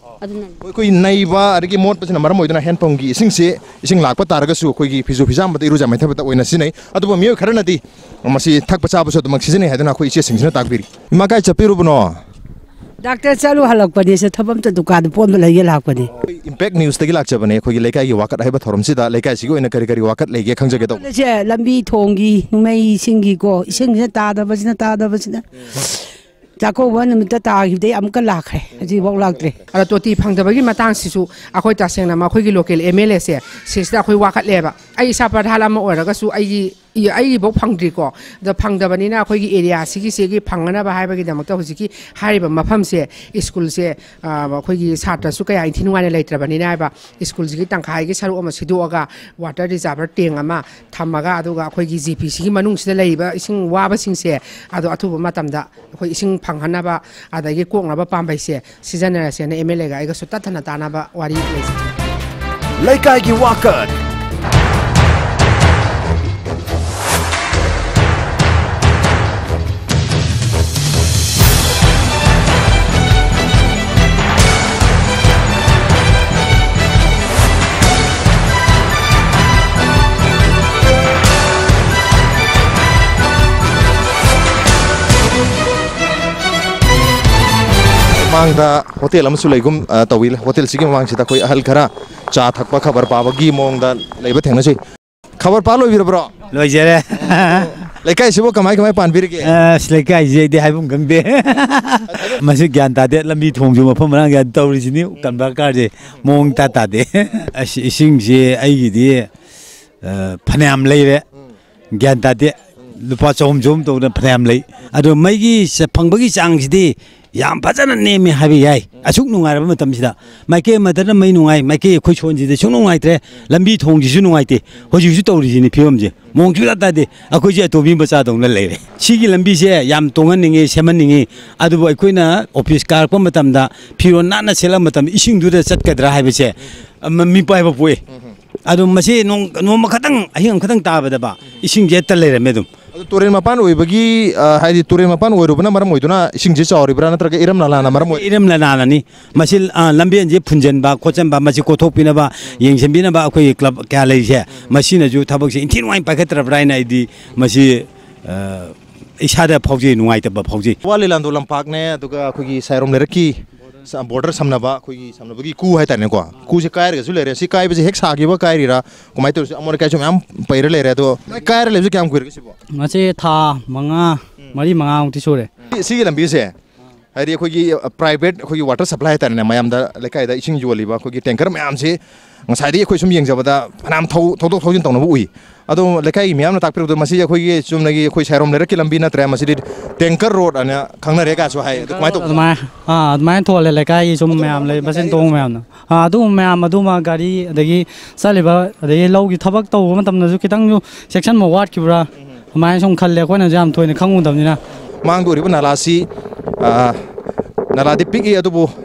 ꯑꯩꯈꯣꯏ ꯅꯩꯕ ꯑꯗꯒꯤ ꯃꯣꯠꯄꯁꯤꯅ ꯃꯔꯝ ꯑꯣꯏꯗꯨꯅ ꯍꯦꯟꯄꯝꯒꯤ ꯏꯁꯤꯡꯁꯤ ꯏꯁꯤꯡ ꯂꯥꯛꯄ ꯇꯥꯔꯒꯁꯨ ꯑꯩꯈꯣꯏꯒꯤ ꯐꯤꯖꯨ ꯐꯤꯖꯥꯝꯕꯗ ꯏꯔꯨꯖ ꯃꯥꯏꯊꯕꯗ ꯑꯣꯏꯅ ꯁꯤꯖꯤꯟꯅꯩ ꯑꯗꯨꯕꯨ ꯃꯤꯑꯣꯏ ꯈꯔꯅꯗꯤ ꯃꯁꯤ ꯊꯛꯄ ꯆꯥꯕꯁꯨ ꯑꯗꯨꯃꯛ ꯁꯤꯖꯤꯟꯅꯩ ꯍꯥꯏꯗꯨꯅ ꯑꯩꯈꯣꯏ ꯏꯆꯦꯁꯤꯡꯁꯤꯅ ꯇꯥꯛꯄꯤꯔꯤ ꯏꯃꯥ ꯀꯥꯏ ꯆꯠꯄꯤꯔꯨꯕꯅꯣ ꯗꯥꯛꯇꯔ ꯆꯠꯂꯨ ꯍꯜꯂꯛꯄꯅꯤ ꯁꯦ ꯊꯕꯛ ꯑꯝꯇ ꯗꯨꯀꯥꯟꯗ ꯄꯣꯟꯕ ꯂꯩꯒꯦ ꯂꯥꯛꯄꯅꯤ ꯏꯝꯄꯦꯛ ꯅ꯭ꯌꯨꯁꯇꯒꯤ ꯂꯥꯛꯆꯕꯅꯦ ꯑꯩꯈꯣꯏꯒꯤ ꯂꯩꯀꯥꯏꯒꯤ ꯋꯥꯀꯠ ꯍꯥꯏꯕ ꯊꯧꯔꯝꯁꯤꯗ ꯂꯩꯀꯥꯏꯁꯤꯒꯤ ꯑꯣꯏꯅ ꯀꯔꯤ ꯀꯔꯤ ꯋꯥꯀꯠ ꯂꯩꯒꯦ ꯈꯪꯖꯒꯦ ꯇꯧꯕ ꯁꯦ ꯂꯝꯕꯤ ꯊꯣꯡꯒꯤ ꯃꯩ ꯏꯁꯤꯡꯒꯤꯀꯣ ꯏꯁꯤꯡꯁꯤꯅ ꯇꯥꯗꯕꯁꯤꯅ ꯇꯥꯗꯕꯁꯤꯅ ꯆꯥꯛꯀꯧꯕ ꯅꯨꯃꯤꯠꯇ ꯇꯥꯈꯤꯕꯗꯩ ꯑꯃꯨꯛꯀ ꯂꯥꯛꯈ꯭ꯔꯦ ꯍꯧꯖꯤꯛꯐꯥꯎ ꯂꯥꯛꯇ꯭ꯔꯦ ꯑꯗꯣ ꯇꯣꯇꯤ ꯐꯪꯗꯕꯒꯤ ꯃꯇꯥꯡꯁꯤꯁꯨ ꯑꯩꯈꯣꯏ ꯇꯁꯦꯡꯅ ꯑꯩꯈꯣꯏꯒꯤ ꯂꯣꯀꯦꯜ ꯑꯦꯝ ꯑꯦꯜ ꯑꯦꯁꯦ ꯁꯤꯁꯤꯗ ꯑꯩꯈꯣꯏ ꯋꯥꯀꯠꯂꯦꯕ ꯑꯩ ꯏꯁꯥ ꯄ꯭ꯔꯙꯥꯟ ꯑꯃ ꯑꯣꯏꯔꯒꯁꯨ ꯑꯩꯒꯤ ꯏ- फंगद्रीको फंगदबनी एरिया फंगनाबीदे स्कूल से छात्रसु क्या इंथी नुनाबनी स्कूल से तंखा तंखाई सरुम सिदोग वाटर रिजार्वर टें थमगी जी पी सी की वासे अथुब इं फंगे कोब पाबसे सिजनरसे एम एल एग तथना तानब वारी ꯃꯃꯥꯡꯗ ꯍꯣꯇꯦꯜ ꯑꯃꯁꯨ ꯂꯩꯒꯨꯝ ꯑ, ꯇꯧꯏ ꯍꯣꯇꯦꯜꯁꯤꯒꯤ ꯃꯃꯥꯡꯁꯤꯗ ꯑꯩꯈꯣꯏ ꯑꯍꯜ ꯈꯔ ꯆꯥ ꯊꯛꯄ ꯈꯕꯔ ꯄꯥꯕꯒꯤ ꯃꯑꯣꯡꯗ ꯂꯩꯕ ꯊꯦꯡꯅꯖꯩ ꯈꯕꯔ ꯄꯥ ꯂꯣꯏꯕꯤꯔꯕ꯭ꯔꯣ ꯂꯣꯏꯖꯔꯦ ꯂꯩꯀꯥꯏꯁꯤꯕꯨ ꯀꯃꯥꯏ ꯀꯃꯥꯏ ꯄꯥꯟꯕꯤꯔꯤꯒꯦ ꯑꯁ ꯂꯩꯀꯥꯏꯁꯤ ꯑꯩꯗꯤ ꯍꯥꯏꯐꯝ ꯈꯪꯗꯦ ꯃꯁꯤ ꯒ꯭ꯌꯥꯟ ꯇꯥꯗꯦ ꯂꯝꯕꯤ ꯊꯣꯡꯁꯨ ꯃꯐꯝ ꯃꯔꯥꯡ ꯒ꯭ꯌꯥꯟ ꯇꯧꯔꯤꯁꯤꯅꯤ ꯀꯟꯚꯔꯀꯥꯔꯁꯦ ꯃꯑꯣꯡ ꯇꯥ ꯇꯥꯗꯦ ꯑꯁ ꯏꯁꯤꯡꯁꯤ ꯑꯩꯒꯤꯗꯤ ꯑ, ꯐꯅꯌꯥꯝ ꯂꯩꯔꯦ ꯒ꯭ꯌꯥꯟ ꯇꯥꯗꯦ ꯂꯨꯄꯥ ꯆꯍꯨꯝ ꯆꯍꯨꯝ ꯇꯧꯗꯅ ꯐꯅꯌꯥꯝ ꯂꯩ ꯑꯗꯣ ꯃꯩꯒꯤ ꯆ- ꯐꯪꯕꯒꯤ ꯆꯥꯡꯁꯤꯗꯤ ꯌꯥꯝ ꯐꯖꯅ ꯅꯦꯝꯃꯦ ꯍꯥꯏꯕ ꯌꯥꯏ ꯑꯁꯨꯛ ꯅꯨꯡꯉꯥꯏꯔꯕ ꯃꯇꯝꯁꯤda ꯃꯥꯏꯀꯩ ꯑꯃꯗꯅ ꯃꯩ ꯅꯨꯡꯉꯥꯏ ꯃꯥꯏꯀꯩ ꯑꯩꯈꯣꯏ ꯁꯣꯟꯁꯤꯗ ꯁꯨꯡ ꯅꯨꯡꯉꯥꯏꯇ꯭ꯔꯦ ꯂꯝꯕꯤ ꯊꯣꯡꯁꯤꯁꯨ ꯅꯨꯡꯉꯥꯏꯇꯦ ꯍꯧꯖꯤꯛꯁꯨ ꯇꯧꯔꯤꯁꯤꯅꯤ ꯐꯤꯕꯝꯁꯦ ꯃꯑꯣꯡ ꯁꯨꯡꯇꯥ ꯇꯥꯗꯦ ꯑꯩꯈꯣꯏꯁꯦ ꯑꯇꯣꯝꯕꯤ ꯃꯆꯥꯗꯧꯅ ꯂꯩꯔꯦ ꯁꯤꯒꯤ ꯂꯝꯕꯤꯁꯦ ꯌꯥꯝ ꯇꯣꯡꯍꯟꯅꯤꯡꯉꯤ ꯁꯦꯝꯍꯟꯅꯤꯡꯉꯤ ꯑꯗꯨꯕꯨ ꯑꯩꯈꯣꯏꯅ ꯑꯣꯐꯤꯁ ꯀꯥꯔꯛꯄ ꯃꯇꯝꯗ ꯐꯤꯔꯣꯜ ꯅꯥꯟꯅ ꯁꯦꯠꯂꯛꯄ ꯃꯇꯝꯗ ꯏꯁꯤꯡꯗꯨꯗ ꯆꯠꯀꯗ꯭ꯔꯥ ꯍꯥꯏꯕꯁꯦ ꯑꯃ ꯃꯤꯄꯥꯏꯕ ꯄꯣꯛꯏ ꯑꯗꯨ ꯃꯁꯤ ꯅꯣꯡ ꯅꯣꯡꯃ ꯈꯛꯇꯪ ꯑꯍꯤꯡ ꯑꯃꯈꯛꯇꯪ ꯇꯥꯕꯗꯕ ꯏꯁꯤꯡꯁꯦ ꯍꯦꯛꯇ ꯂꯩꯔꯝꯃꯦ ꯑꯗꯨꯝ ꯑꯗꯨ ꯇꯨꯔꯦꯟ ꯃꯄꯥꯟ ꯑꯣꯏꯕꯒꯤ ꯑ, ꯍꯥꯏꯗꯤ ꯇꯨꯔꯦꯟ ꯃꯄꯥꯟ ꯑꯣꯏꯔꯨꯕꯅ ꯃꯔꯝ ꯑꯣꯏꯗꯨꯅ ꯏꯁꯤꯡꯁꯦ ꯆꯥꯎꯔꯤꯕ꯭ꯔꯥ ꯅꯠꯇ꯭ꯔꯒ ꯏꯔꯝ ꯅꯂꯥꯅ ꯃꯔꯝ ꯑꯣꯏ ꯏꯔꯝ ꯂꯅꯥꯅꯅꯤ ꯃꯁꯤ ꯑ, ꯂꯝꯕꯦꯟꯁꯦ ꯐꯨꯟꯖꯟꯕ ꯈꯣꯠꯆꯟꯕ ꯃꯁꯤ ꯀꯣꯊꯣꯛꯄꯤꯅꯕ ꯌꯦꯡꯁꯤꯟꯕꯤꯅꯕ ꯑꯩꯈꯣꯏꯒꯤ ꯀ꯭ꯂꯕ ꯀꯌꯥ ꯂꯩꯔꯤꯁꯦ ꯃꯁꯤꯅꯁꯨ ꯊꯕꯛꯁꯦ ꯏꯟꯊꯤ ꯅꯨꯡꯉꯥꯏꯅ ꯄꯥꯏꯈꯠꯇ꯭ꯔꯕ꯭ꯔꯥ ꯍꯥꯏꯅ ꯑꯩꯗꯤ ꯃꯁꯤ ꯑ, ꯏꯁꯥꯗ ꯐꯥꯎꯖꯩ ꯅꯨꯡꯉꯥꯏꯇꯕ ꯐꯥꯎꯖꯩ ꯋꯥ ꯂꯤꯂꯥꯟꯗꯣ ꯂꯝꯄꯥꯛꯅꯦ ꯑꯗꯨꯒ ꯑꯩꯈꯣꯏꯒꯤ ꯁꯥꯏꯔꯣꯝ ꯂꯩꯔꯛꯀꯤ बोर्डर सामना सामना की कू है तेने को कू से कायर गु ले रहे से हे सागीब कायर कम अमर कैसे मैं पैर ले रहे कैर ले क्या कुर था मंगा मरी मंगा सूर इसे हरी अखोई प्राइवेट अखोई वाटर सप्लाई है तेने मैम लेकिन इंग जोलीब अखोई टेंकर मैम से ngài đi khơi sum yeng giờ đó nam thâu thâu thâu dân tổng nó ui à đó lấy cái miếng nó tắc được mà xí giờ cái sum này khơi xe rom lấy cái lambi na tre mà đi tanker road anh khăng na rega số hay mai tục mai à mai thua lấy lấy cái sum mềm lấy bác sĩ tông mềm à đó mềm mà đó mà gari đấy sao lấy bà đấy lâu cái thắc tàu mà tầm nó cái tăng như section mà watt kia ra mai xong khăn lấy quan là giảm thôi nó không muốn tầm như na mang đuổi đi bên là xí à नालादि पीगी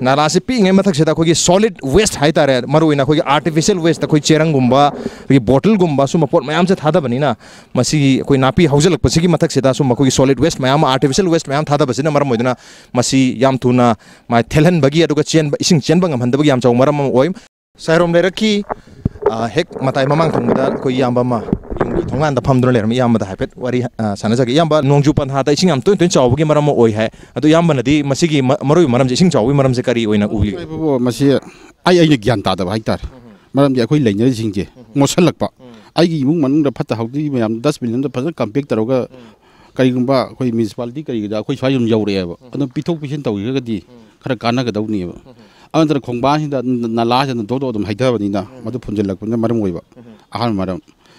नालासे पीगे मथक्सद अखोगी solid waste है तारे मरुना artificial waste अखोई चेरंगुम बोटलगुम सूम pot ma'am से थादबनी अखोई नापी हौजलपसी मथक्सद मत से solid waste ma'am artificial waste ma'am थादबसीना मरम होइदना मसी याम मा थेलहनबगी चेन इसिंग चेनबा गमहनदबगी याम मरम ओइम साइरोम लेरकी हेक मत मम थंगदा अखोई ꯊꯣꯡꯒꯥꯟꯗ ꯐꯝꯗꯨꯅ ꯂꯩꯔꯝꯃꯤ ꯏꯌꯥꯝꯕꯗ ꯍꯥꯏꯐꯦꯠ ꯋꯥꯔꯤ ꯁꯥꯟꯅꯖꯒꯦ ꯏꯌꯥꯝꯕ ꯅꯣꯡꯖꯨ ꯄꯟꯊꯥꯗ ꯏꯁꯤꯡ ꯌꯥꯝ ꯇꯣꯏ ꯇꯣꯏꯅ ꯆꯥꯎꯕꯒꯤ ꯃꯔꯝ ꯑꯣꯏ ꯍꯥꯏ ꯑꯗꯣ ꯏꯌꯥꯝꯕꯅꯗꯤ ꯃꯁꯤꯒꯤ ꯃꯔꯨꯑꯣꯏꯕ ꯃꯔꯝꯁꯦ ꯏꯁꯤꯡ ꯆꯥꯎꯕꯒꯤ ꯃꯔꯝꯁꯦ ꯀꯔꯤ ꯑꯣꯏꯅ ꯎꯕꯤꯒꯦ ꯃꯁꯤ ꯑꯩ ꯑꯩꯅ ꯒ꯭ꯌꯥꯟ ꯇꯥꯗꯕ ꯍꯥꯏꯇꯥꯔꯦ ꯃꯔꯝꯗꯤ ꯑꯩꯈꯣꯏ ꯂꯩꯅꯔꯤꯁꯤꯡꯁꯦ ꯃꯣꯠꯁꯤꯜꯂꯛꯄ ꯑꯩꯒꯤ ꯏꯃꯨꯡ ꯃꯅꯨꯡꯗ ꯐꯠꯇ ꯍꯥꯎꯗꯤ ꯃꯌꯥꯝ ꯗꯁꯕꯤꯟ ꯑꯝꯗ ꯐꯖꯅ ꯀꯝꯄꯦꯛ ꯇꯧꯔꯒ ꯀꯔꯤꯒꯨꯝꯕ ꯑꯩꯈꯣꯏ ꯃ꯭ꯌꯨꯅꯤꯁꯤꯄꯥꯂꯤꯇꯤ ꯀꯔꯤꯒꯤꯗ ꯑꯩꯈꯣꯏ ꯁ꯭ꯋꯥꯏ ꯑꯗꯨꯝ ꯌꯧꯔꯛꯑꯦꯕ ꯑꯗꯨꯝ ꯄꯤꯊꯣꯛ ꯄꯤꯁꯤꯟ ꯇꯧꯈꯤꯔꯒꯗꯤ ꯈꯔ ꯀꯥꯟꯅꯒꯗꯧꯅꯦꯕ ꯑꯗꯨꯅ ꯈꯣꯡꯕꯥꯟꯁꯤꯗ ꯅꯂꯥꯁꯤꯗ ꯗꯣꯛ ꯗꯣꯛ ꯑꯗꯨꯝ ꯍꯩꯊꯕꯅꯤꯅ ꯃꯗꯨ ꯐꯨꯟꯖꯤꯜꯂꯛꯄꯅ ꯃꯔꯝ ꯑꯣꯏꯕ ꯑꯍꯥꯟꯕ ꯃꯔꯝ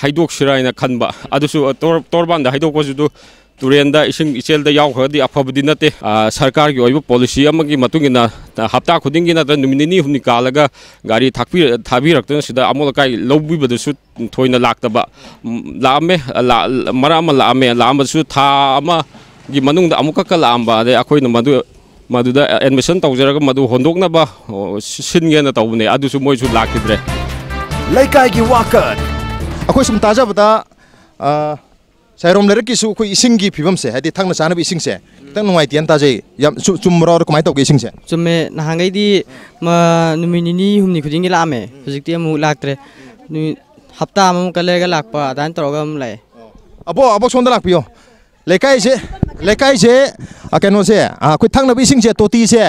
ꯍꯩꯗꯣꯛꯁꯤꯔꯥ ꯍꯥꯏꯅ ꯈꯟꯕ ꯑꯗꯨꯁꯨ ꯇꯣꯔꯕꯥꯟꯗ ꯍꯩꯗꯣꯛꯄꯁꯤꯗ ꯇꯨꯔꯦꯟꯗ ꯏꯁꯤꯡ ꯏꯆꯦꯜꯗ ꯌꯥꯎꯈ꯭ꯔꯗꯤ ꯑꯐꯕꯗꯤ ꯅꯠꯇꯦ ꯁꯔꯀꯥꯔꯒꯤ ꯑꯣꯏꯕ ꯄꯣꯂꯤꯁꯤ ꯑꯃꯒꯤ ꯃꯇꯨꯡꯏꯟꯅ ꯍꯞꯇꯥ ꯈꯨꯗꯤꯡꯒꯤ ꯅꯠꯇ꯭ꯔꯒ ꯅꯨꯃꯤꯠ ꯅꯤꯅꯤ ꯍꯨꯝꯅꯤ ꯀꯥꯜꯂꯒ ꯒꯥꯔꯤ ꯊꯥꯕꯤꯔꯛꯇꯨꯅ ꯁꯤꯗ ꯑꯃꯣꯠ ꯑꯀꯥꯏ ꯂꯧꯕꯤꯕꯗꯁꯨ ꯊꯣꯏꯅ ꯂꯥꯛꯇꯕ ꯂꯥꯛꯑꯝꯃꯦ ꯃꯔꯛ ꯑꯃ ꯂꯥꯛꯑꯝꯃꯦ ꯂꯥꯛꯑꯝꯕꯁꯨ ꯊꯥ ꯑꯃꯒꯤ ꯃꯅꯨꯡꯗ ꯑꯃꯨꯛꯈꯛꯀ ꯂꯥꯛꯑꯝꯕ ꯑꯗꯩ ꯑꯩꯈꯣꯏꯅ ꯃꯗꯨ ꯃꯗꯨꯗ ꯑꯦꯗꯃꯤꯁꯟ ꯇꯧꯖꯔꯒ ꯃꯗꯨ ꯍꯣꯟꯗꯣꯛꯅꯕ ꯁꯤꯟꯒꯦꯅ ꯇꯧꯕꯅꯦ ꯑꯗꯨꯁꯨ ꯃꯣꯏꯁꯨ ꯂꯥꯛꯈꯤꯗ꯭ꯔꯦ ꯂꯩꯀꯥꯏꯒꯤ ꯋꯥꯀꯠ अखोई सुम ताजबदा सैरोम लेर की सुखो इसिंग की फिवम से है दि थांग सानब इसिंग से तंग नुवाई तियन ताजे यम चुम र र कमाई तो इसिंग से चुमे नहांगै दि नुमिनिनि हुमनि खुदिंग लामे हुजिकति मु लाक्त्रे हप्ता मु कलेगा लाकपा दान तरोगम लाय अबो अबो सोंद लाकपियो लेकाई से लेकाई से केनो से अखोई थांगनब इसिंग से तोती से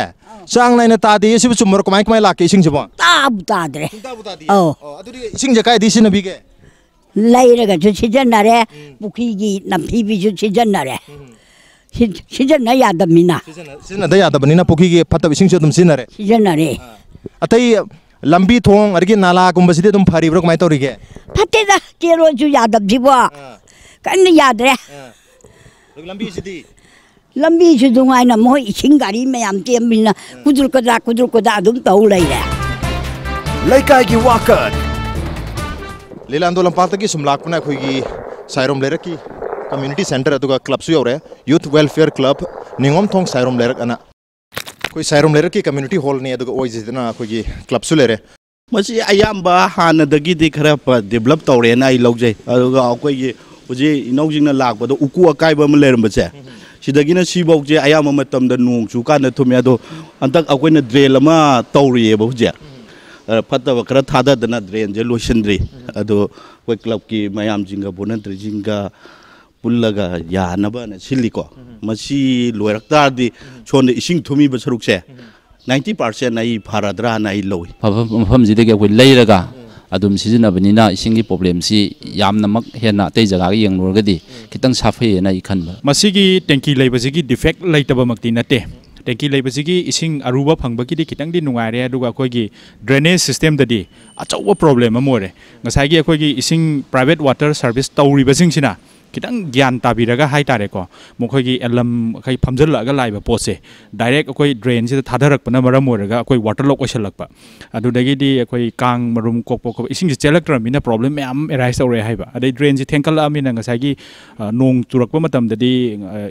चांग नाइन तादे सिब चुम र कमाई कमाई लाके इसिंग से बो ताब तादरे ताब तादे ओ अदुरि इसिंग काय दिसिन बिगे ꯂꯩꯔꯒꯁꯨ ꯁꯤꯖꯤꯟꯅꯔꯦ ꯄꯨꯈ꯭ꯔꯤꯒꯤ ꯅꯝꯊꯤꯕꯤꯁꯨ ꯁꯤꯖꯤꯟꯅꯔꯦ ꯁꯤꯖꯤꯟꯅ ꯌꯥꯗꯕꯅꯤꯅ ꯁꯤꯖꯤꯟꯅꯗ ꯌꯥꯗꯕꯅꯤꯅ ꯄꯨꯈ꯭ꯔꯤꯒꯤ ꯐꯠꯇꯕ ꯏꯁꯤꯡꯁꯨ ꯑꯗꯨꯝ ꯁꯤꯖꯤꯟꯅꯔꯦ ꯁꯤꯖꯤꯟꯅꯔꯦ ꯑꯇꯩ ꯂꯝꯕꯤ ꯊꯣꯡ ꯑꯗꯒꯤ ꯅꯥꯂꯥꯒꯨꯝꯕꯁꯤꯗꯤ ꯑꯗꯨꯝ ꯐꯔꯤꯕ꯭ꯔꯥ ꯀꯃꯥꯏꯅ ꯇꯧꯔꯤꯒꯦ ꯐꯠꯇꯦꯗ ꯀꯦꯔꯣꯁꯨ ꯌꯥꯗꯕꯁꯤꯕꯣ ꯀꯟꯅ ꯌꯥꯗ꯭ꯔꯦ ꯂꯝꯕꯤꯁꯤꯗꯤ ꯂꯝꯕꯤꯁꯨ ꯑꯗꯨꯃꯥꯏꯅ ꯃꯣꯏ ꯏꯁꯤꯡ ꯒꯥꯔꯤ ꯃꯌꯥꯝ ꯆꯦꯟꯕꯅꯤꯅ ꯀꯨꯗ꯭ꯔꯨꯛ ꯀꯗꯥ ꯀꯨꯗ꯭ꯔꯨꯛ ꯀꯗꯥ ꯑꯗꯨꯝ ꯇꯧ ꯂꯩꯔꯦ ꯂꯩꯀꯥꯏꯒꯤ ꯋꯥꯀꯠ ꯂꯤꯂꯥꯟꯗꯣ ꯂꯝꯄꯥꯛꯇꯒꯤ ꯁꯨꯝ ꯂꯥꯛꯄꯅ ꯑꯩꯈꯣꯏꯒꯤ ꯁꯥꯏꯔꯣꯝ ꯂꯩꯔꯛꯀꯤ ꯀꯝꯃ꯭ꯌꯨꯅꯤꯇꯤ ꯁꯦꯟꯇꯔ ꯑꯗꯨꯒ ꯀ꯭ꯂꯕꯁꯨ ꯌꯧꯔꯦ ꯌꯨꯠ ꯋꯦꯜꯐꯤꯌꯔ ꯀ꯭ꯂꯕ ꯅꯤꯉꯣꯝꯊꯣꯡ ꯁꯥꯏꯔꯣꯝ ꯂꯩꯔꯛ ꯑꯅ ꯑꯩꯈꯣꯏ ꯁꯥꯏꯔꯣꯝ ꯂꯩꯔꯛꯀꯤ ꯀꯝꯃ꯭ꯌꯨꯅꯤꯇꯤ ꯍꯣꯜꯅꯤ ꯑꯗꯨꯒ ꯑꯣꯏꯖꯗꯅ ꯑꯩꯈꯣꯏꯒꯤ ꯀ꯭ꯂꯕꯁꯨ ꯂꯩꯔꯦ ꯃꯁꯤ ꯑꯌꯥꯝꯕ ꯍꯥꯟꯅꯗꯒꯤꯗꯤ ꯈꯔ ꯗꯦꯚꯂꯞ ꯇꯧꯔꯦꯅ ꯑꯩ ꯂꯧꯖꯩ ꯑꯗꯨꯒ ꯑꯩꯈꯣꯏꯒꯤ ꯍꯧꯖꯤꯛ ꯏꯅꯧꯁꯤꯡꯅ ꯂꯥꯛꯄꯗ ꯎꯀꯨ ꯑꯀꯥꯏꯕ ꯑꯃ ꯂꯩꯔꯝꯕꯁꯦ ꯁꯤꯗꯒꯤꯅ ꯁꯤꯐꯧꯁꯦ ꯑꯌꯥꯝꯕ ꯃꯇꯝꯗ ꯅꯣꯡ ꯆꯨꯀꯥꯟꯗ ꯊꯨꯝꯃꯦ ꯑꯗꯣ ꯍꯟꯗꯛ ꯑꯩꯈꯣꯏꯅ ꯗ꯭ꯔꯦꯟ ꯑꯃ ꯇꯧꯔꯤꯑꯦꯕ ꯍꯧꯖꯤꯛ ꯐꯠꯇꯕ ꯈꯔ ꯊꯥꯗꯗꯅ ड्रेन से लोसनद्री अदो कोई क्लब की मयामजिंगा बोनंत्रीजिंगा पुल्लगा यानबना सिल्लिको मसी लोयरक्तारदी सोन इसिंग थुमीबा सरुकसे 90% आई फाराद्रा नाई लोई ꯃꯐꯝꯁꯤꯗꯒꯤ ꯑꯩꯈꯣꯏ ꯂꯩꯔꯒ ꯑꯗꯨꯝ ꯁꯤꯖꯤꯟꯅꯕꯅꯤꯅ ꯏꯁꯤꯡꯒꯤ ꯄ꯭ꯔꯣꯕ꯭ꯂꯦꯝꯁꯤ ꯌꯥꯝꯅꯃꯛ ꯍꯦꯟꯅ ꯑꯇꯩ ꯖꯒꯥꯒ ꯌꯦꯡꯂꯨꯔꯒꯗꯤ ꯈꯤꯇꯪ ꯁꯥꯐꯩꯌꯦꯅ ꯑꯩ ꯈꯟꯕ ꯃꯁꯤꯒꯤ ꯇꯦꯡꯀꯤ ꯂꯩꯕꯁꯤꯒꯤ ꯗꯤꯐꯦꯛ ꯂꯩꯇꯕꯃꯛꯇꯤ ꯅꯠꯇꯦ ꯇꯦꯡꯀꯤ ꯂꯩꯕꯁꯤꯒꯤ ꯏꯁꯤꯡ ꯑꯔꯨꯕ ꯐꯪꯕꯒꯤꯗꯤ ꯈꯤꯇꯪꯗꯤ ꯅꯨꯡꯉꯥꯏꯔꯦ ꯑꯗꯨꯒ ꯑꯩꯈꯣꯏꯒꯤ ꯗ꯭ꯔꯦꯅꯦꯖ ꯁꯤꯁꯇꯦꯝꯗꯗꯤ ꯑꯆꯧꯕ ꯄ꯭ꯔꯣꯕ꯭ꯂꯦꯝ ꯑꯃ ꯑꯣꯏꯔꯦ ꯉꯁꯥꯏꯒꯤ ꯑꯩꯈꯣꯏꯒꯤ ꯏꯁꯤꯡ ꯄ꯭ꯔꯥꯏꯚꯦꯠ ꯋꯥꯇꯔ ꯁꯥꯔꯚꯤꯁ ꯇꯧꯔꯤꯕꯁꯤꯡꯁꯤꯅ खितंग ज्ञान ताबीरगा हाई तारे को एलम खै फमजल लाइब पोसे डायरेक्ट अकोय ड्रेन से थादरक मरम ओरगा वाटर लॉक ओशल लक प अदुदगी दि अकोय कांग मरुम कोप इसिंग से चेलक्टर मिना प्रॉब्लम मैम एराइस औरे हाइब अदे ड्रेन से थेंकल अमी नंग सागी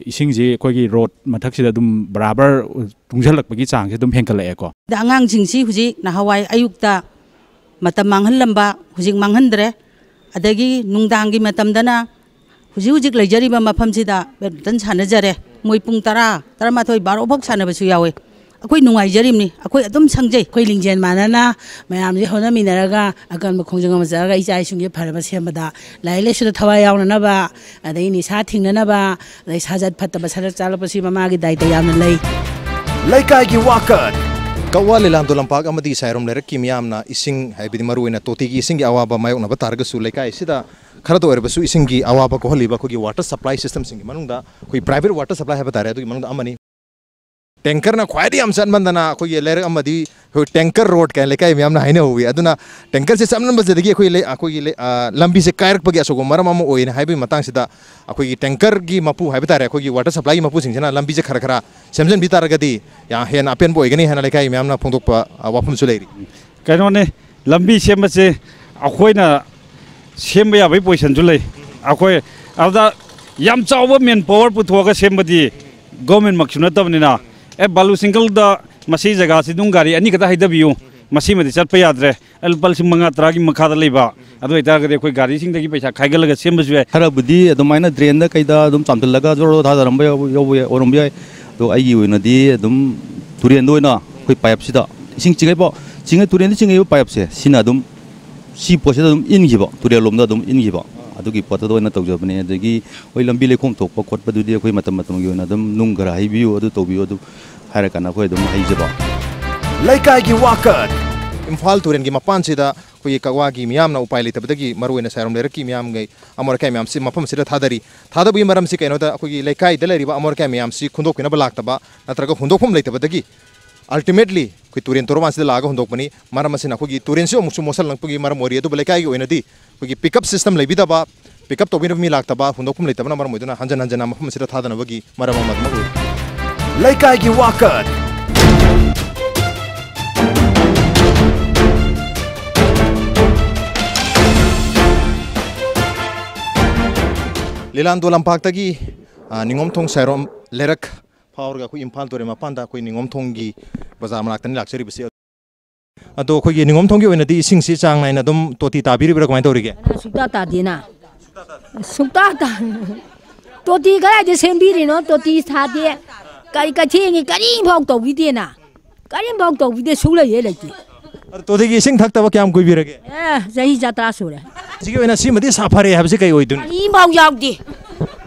इसिंग जे अकोय की रोड मथक से दुम बराबर तुंगजलक पगी चांग से दुम हेंकल ए को दा आंगांग जिंग सि ꯍꯧꯖꯤꯛ ꯍꯧꯖꯤꯛ ꯂꯩꯖꯔꯤꯕ ꯃꯐꯝꯁꯤꯗ ꯕꯦꯗꯃꯤꯟꯇꯟ ꯁꯥꯟꯅꯖꯔꯦ ꯃꯣꯏ ꯄꯨꯡ ꯇꯔꯥ ꯇꯔꯥꯃꯥꯊꯣꯏ ꯕꯥꯔꯣ ꯐꯥꯎ ꯁꯥꯟꯅꯕꯁꯨ ꯌꯥꯎꯋꯦ ꯑꯩꯈꯣꯏ ꯅꯨꯡꯉꯥꯏꯖꯔꯤꯕꯅꯤ ꯑꯩꯈꯣꯏ ꯑꯗꯨꯝ ꯁꯪꯖꯩ ꯑꯩꯈꯣꯏ ꯂꯤꯡꯖꯦꯜ ꯃꯥꯟꯅꯅ ꯃꯌꯥꯝꯁꯦ ꯍꯣꯠꯅꯃꯤꯟꯅꯔꯒ ꯑꯀꯟꯕ ꯈꯣꯡꯖꯪ ꯑꯃ ꯆꯠꯂꯒ ꯏꯆꯥ ꯏꯁꯨꯒꯤ ꯐꯔꯕ ꯁꯦꯝꯕꯗ ꯂꯥꯏꯔꯤꯛ ꯂꯥꯏꯁꯨꯗ ꯊꯋꯥꯏ ꯌꯥꯎꯅꯅꯕ ꯑꯗꯒꯤ ꯅꯤꯁꯥ ꯊꯤꯡꯅꯅꯕ ꯑꯗꯩ ꯁꯥꯖꯠ ꯐꯠꯇꯕ ꯁꯔꯛ ꯆꯥꯂꯛꯄꯁꯤ ꯃꯃꯥꯒꯤ ꯗꯥꯏꯇ ꯌꯥꯝꯅ ꯂꯩ ꯂꯩꯀꯥꯏꯒꯤ ꯋꯥꯀꯠ ꯀꯧꯋꯥ ꯂꯤꯂꯥꯟꯗꯣ ꯂꯝꯄꯥꯛ ꯑꯃꯗꯤ ꯁꯥꯏꯔꯣꯝ ꯂꯩꯔꯛꯀꯤ ꯃꯤꯌꯥꯝꯅ ꯏꯁꯤꯡ ꯍꯥꯏꯕꯗꯤ ꯃꯔꯨꯑꯣꯏꯅ ꯇꯣꯇꯤꯒꯤ ꯏꯁꯤꯡꯒꯤ ꯑꯋꯥꯕ ꯃꯥꯌꯣꯛꯅꯕ ꯇꯥꯔꯒꯁꯨ ꯂꯩꯀꯥꯏ ꯑꯁꯤꯗ खरद इसी अवाब कोहलीबा कोगी वाटर सप्लाई सिस्टम सिंगी मनुंगदा कोई प्राइवेट वाटर सप्लाई है बता रहे तो अमनी टेंकर ना ख्वाई हम कोई लेर कोई टेंकर रोड का लेका है हाइने हुई अदुना टेंकर से समन बजदगी कोई ले कोई ले लंबी से कायरक पगे असो मरम सिदा कोई टेंकर की मपु हाइबे तारे कोई वाटर सप्लाई मपु सिंजना लंबी से खरखरा समजन भी तारगदी या हेन अपेन बोइगनी हेना लेका मैम ना फोंदोक वाफम सुलेरी सेम याबी पोजिशन जुले यम चाव मेन पावर पुथोगा सेमबदी गोमेंट मक्सु नतबनिना ए, बालू सिंगल मसी जगह से दुम गाड़ी अनी कदा हैदबियो मसी मदि चत पयाद्रे अल्पल सिंग मंगा तरह की मखाद लेबा। अदो इता गाड़ी सिंग दगी पैसा खाइग सेम सेमबजु है ड्रेन द कैदा दुम चामत लगा जोरो पाइप से सिंग चिगै पाइप से। सिना ꯁꯤ ꯄꯣꯠꯁꯤꯗ ꯑꯗꯨꯝ ꯏꯟꯈꯤꯕ ꯇꯨꯔꯦꯜ ꯂꯣꯝꯗ ꯑꯗꯨꯝ ꯏꯟꯈꯤꯕ ꯑꯗꯨꯒꯤ ꯄꯣꯠꯇꯨꯗ ꯑꯣꯏꯅ ꯇꯧꯖꯕꯅꯦ ꯑꯗꯒꯤ ꯍꯣꯏ ꯂꯝꯕꯤ ꯂꯩꯈꯣꯝ ꯊꯣꯛꯄ ꯈꯣꯠꯄꯗꯨꯗꯤ ꯑꯩꯈꯣꯏ ꯃꯇꯝ ꯃꯇꯝꯒꯤ ꯑꯣꯏꯅ ꯑꯗꯨꯝ ꯅꯨꯡ ꯈꯔ ꯍꯩꯕꯤꯌꯨ ꯑꯗꯨ ꯇꯧꯕꯤꯌꯨ ꯑꯗꯨ ꯍꯥꯏꯔꯀꯥꯟꯗ ꯑꯩꯈꯣꯏ ꯑꯗꯨꯝ ꯍꯩꯖꯕ ꯂꯩꯀꯥꯏꯒꯤ ꯋꯥꯀꯠ ꯏꯝꯐꯥꯜ ꯇꯨꯔꯦꯟꯒꯤ ꯃꯄꯥꯟꯁꯤꯗ ꯑꯩꯈꯣꯏꯒꯤ ꯀꯛꯋꯥꯒꯤ ꯃꯤꯌꯥꯝꯅ ꯎꯄꯥꯏ ꯂꯩꯇꯕꯗꯒꯤ ꯃꯔꯨꯑꯣꯏꯅ ꯁꯥꯏꯔꯣꯝ ꯂꯩꯔꯛꯀꯤ ꯃꯤꯌꯥꯝꯒꯩ ꯑꯃꯣꯠ ꯑꯀꯥꯏ ꯃꯌꯥꯝꯁꯤ ꯃꯐꯝ ꯑꯁꯤꯗ ꯊꯥꯗꯔꯤ ꯊꯥꯗꯕꯒꯤ ꯃꯔꯝꯁꯤ ꯀꯩꯅꯣꯗ ꯑꯩꯈꯣꯏꯒꯤ ꯂꯩꯀꯥꯏꯗ ꯂꯩꯔꯤꯕ ꯑꯃꯣꯠ ꯑꯀꯥꯏ ꯃꯌꯥꯝꯁꯤ ꯈꯨꯟꯗꯣꯛꯄꯤꯅꯕ ꯂꯥꯛꯇꯕ ꯅꯠꯇ꯭ꯔꯒ ꯍꯨꯟꯗꯣꯛꯐꯝ ꯂꯩꯇꯕꯗꯒꯤ अल्टिमेटली कोई तुरंत तुरम से आग होनी मरम से से मोसल नंप की मर मोरी अब लेकिन पिकअप सिस्टम लेब पिकअप तौर भी लाता हूँ लेता मरम हंजन हंजन मौम से थादनगी की लीलांदो लंपाक्त की निगम थों सैरम लेरक 파워가 그 임판도레 마판다 그 닝엄통기 바자마락탄이 락처리 비세 아도 그 닝엄통기 외에디 싱시 장나이나 좀 또티 다비리브라고 많이 도리게 숙다 다디나 숙다 다 또티 가야지 샘비리노 또티 사디 까리 까팅이 까리 먹도 위디나 까리 먹도 위디 술래 예래지 तोदेखि इसिङ थक्तब क्याम कुबिरगे ए जही जात्रा सोरे जिगे वेना सिमति सफारे हबसे कै ओइदुन ई माउ याउदी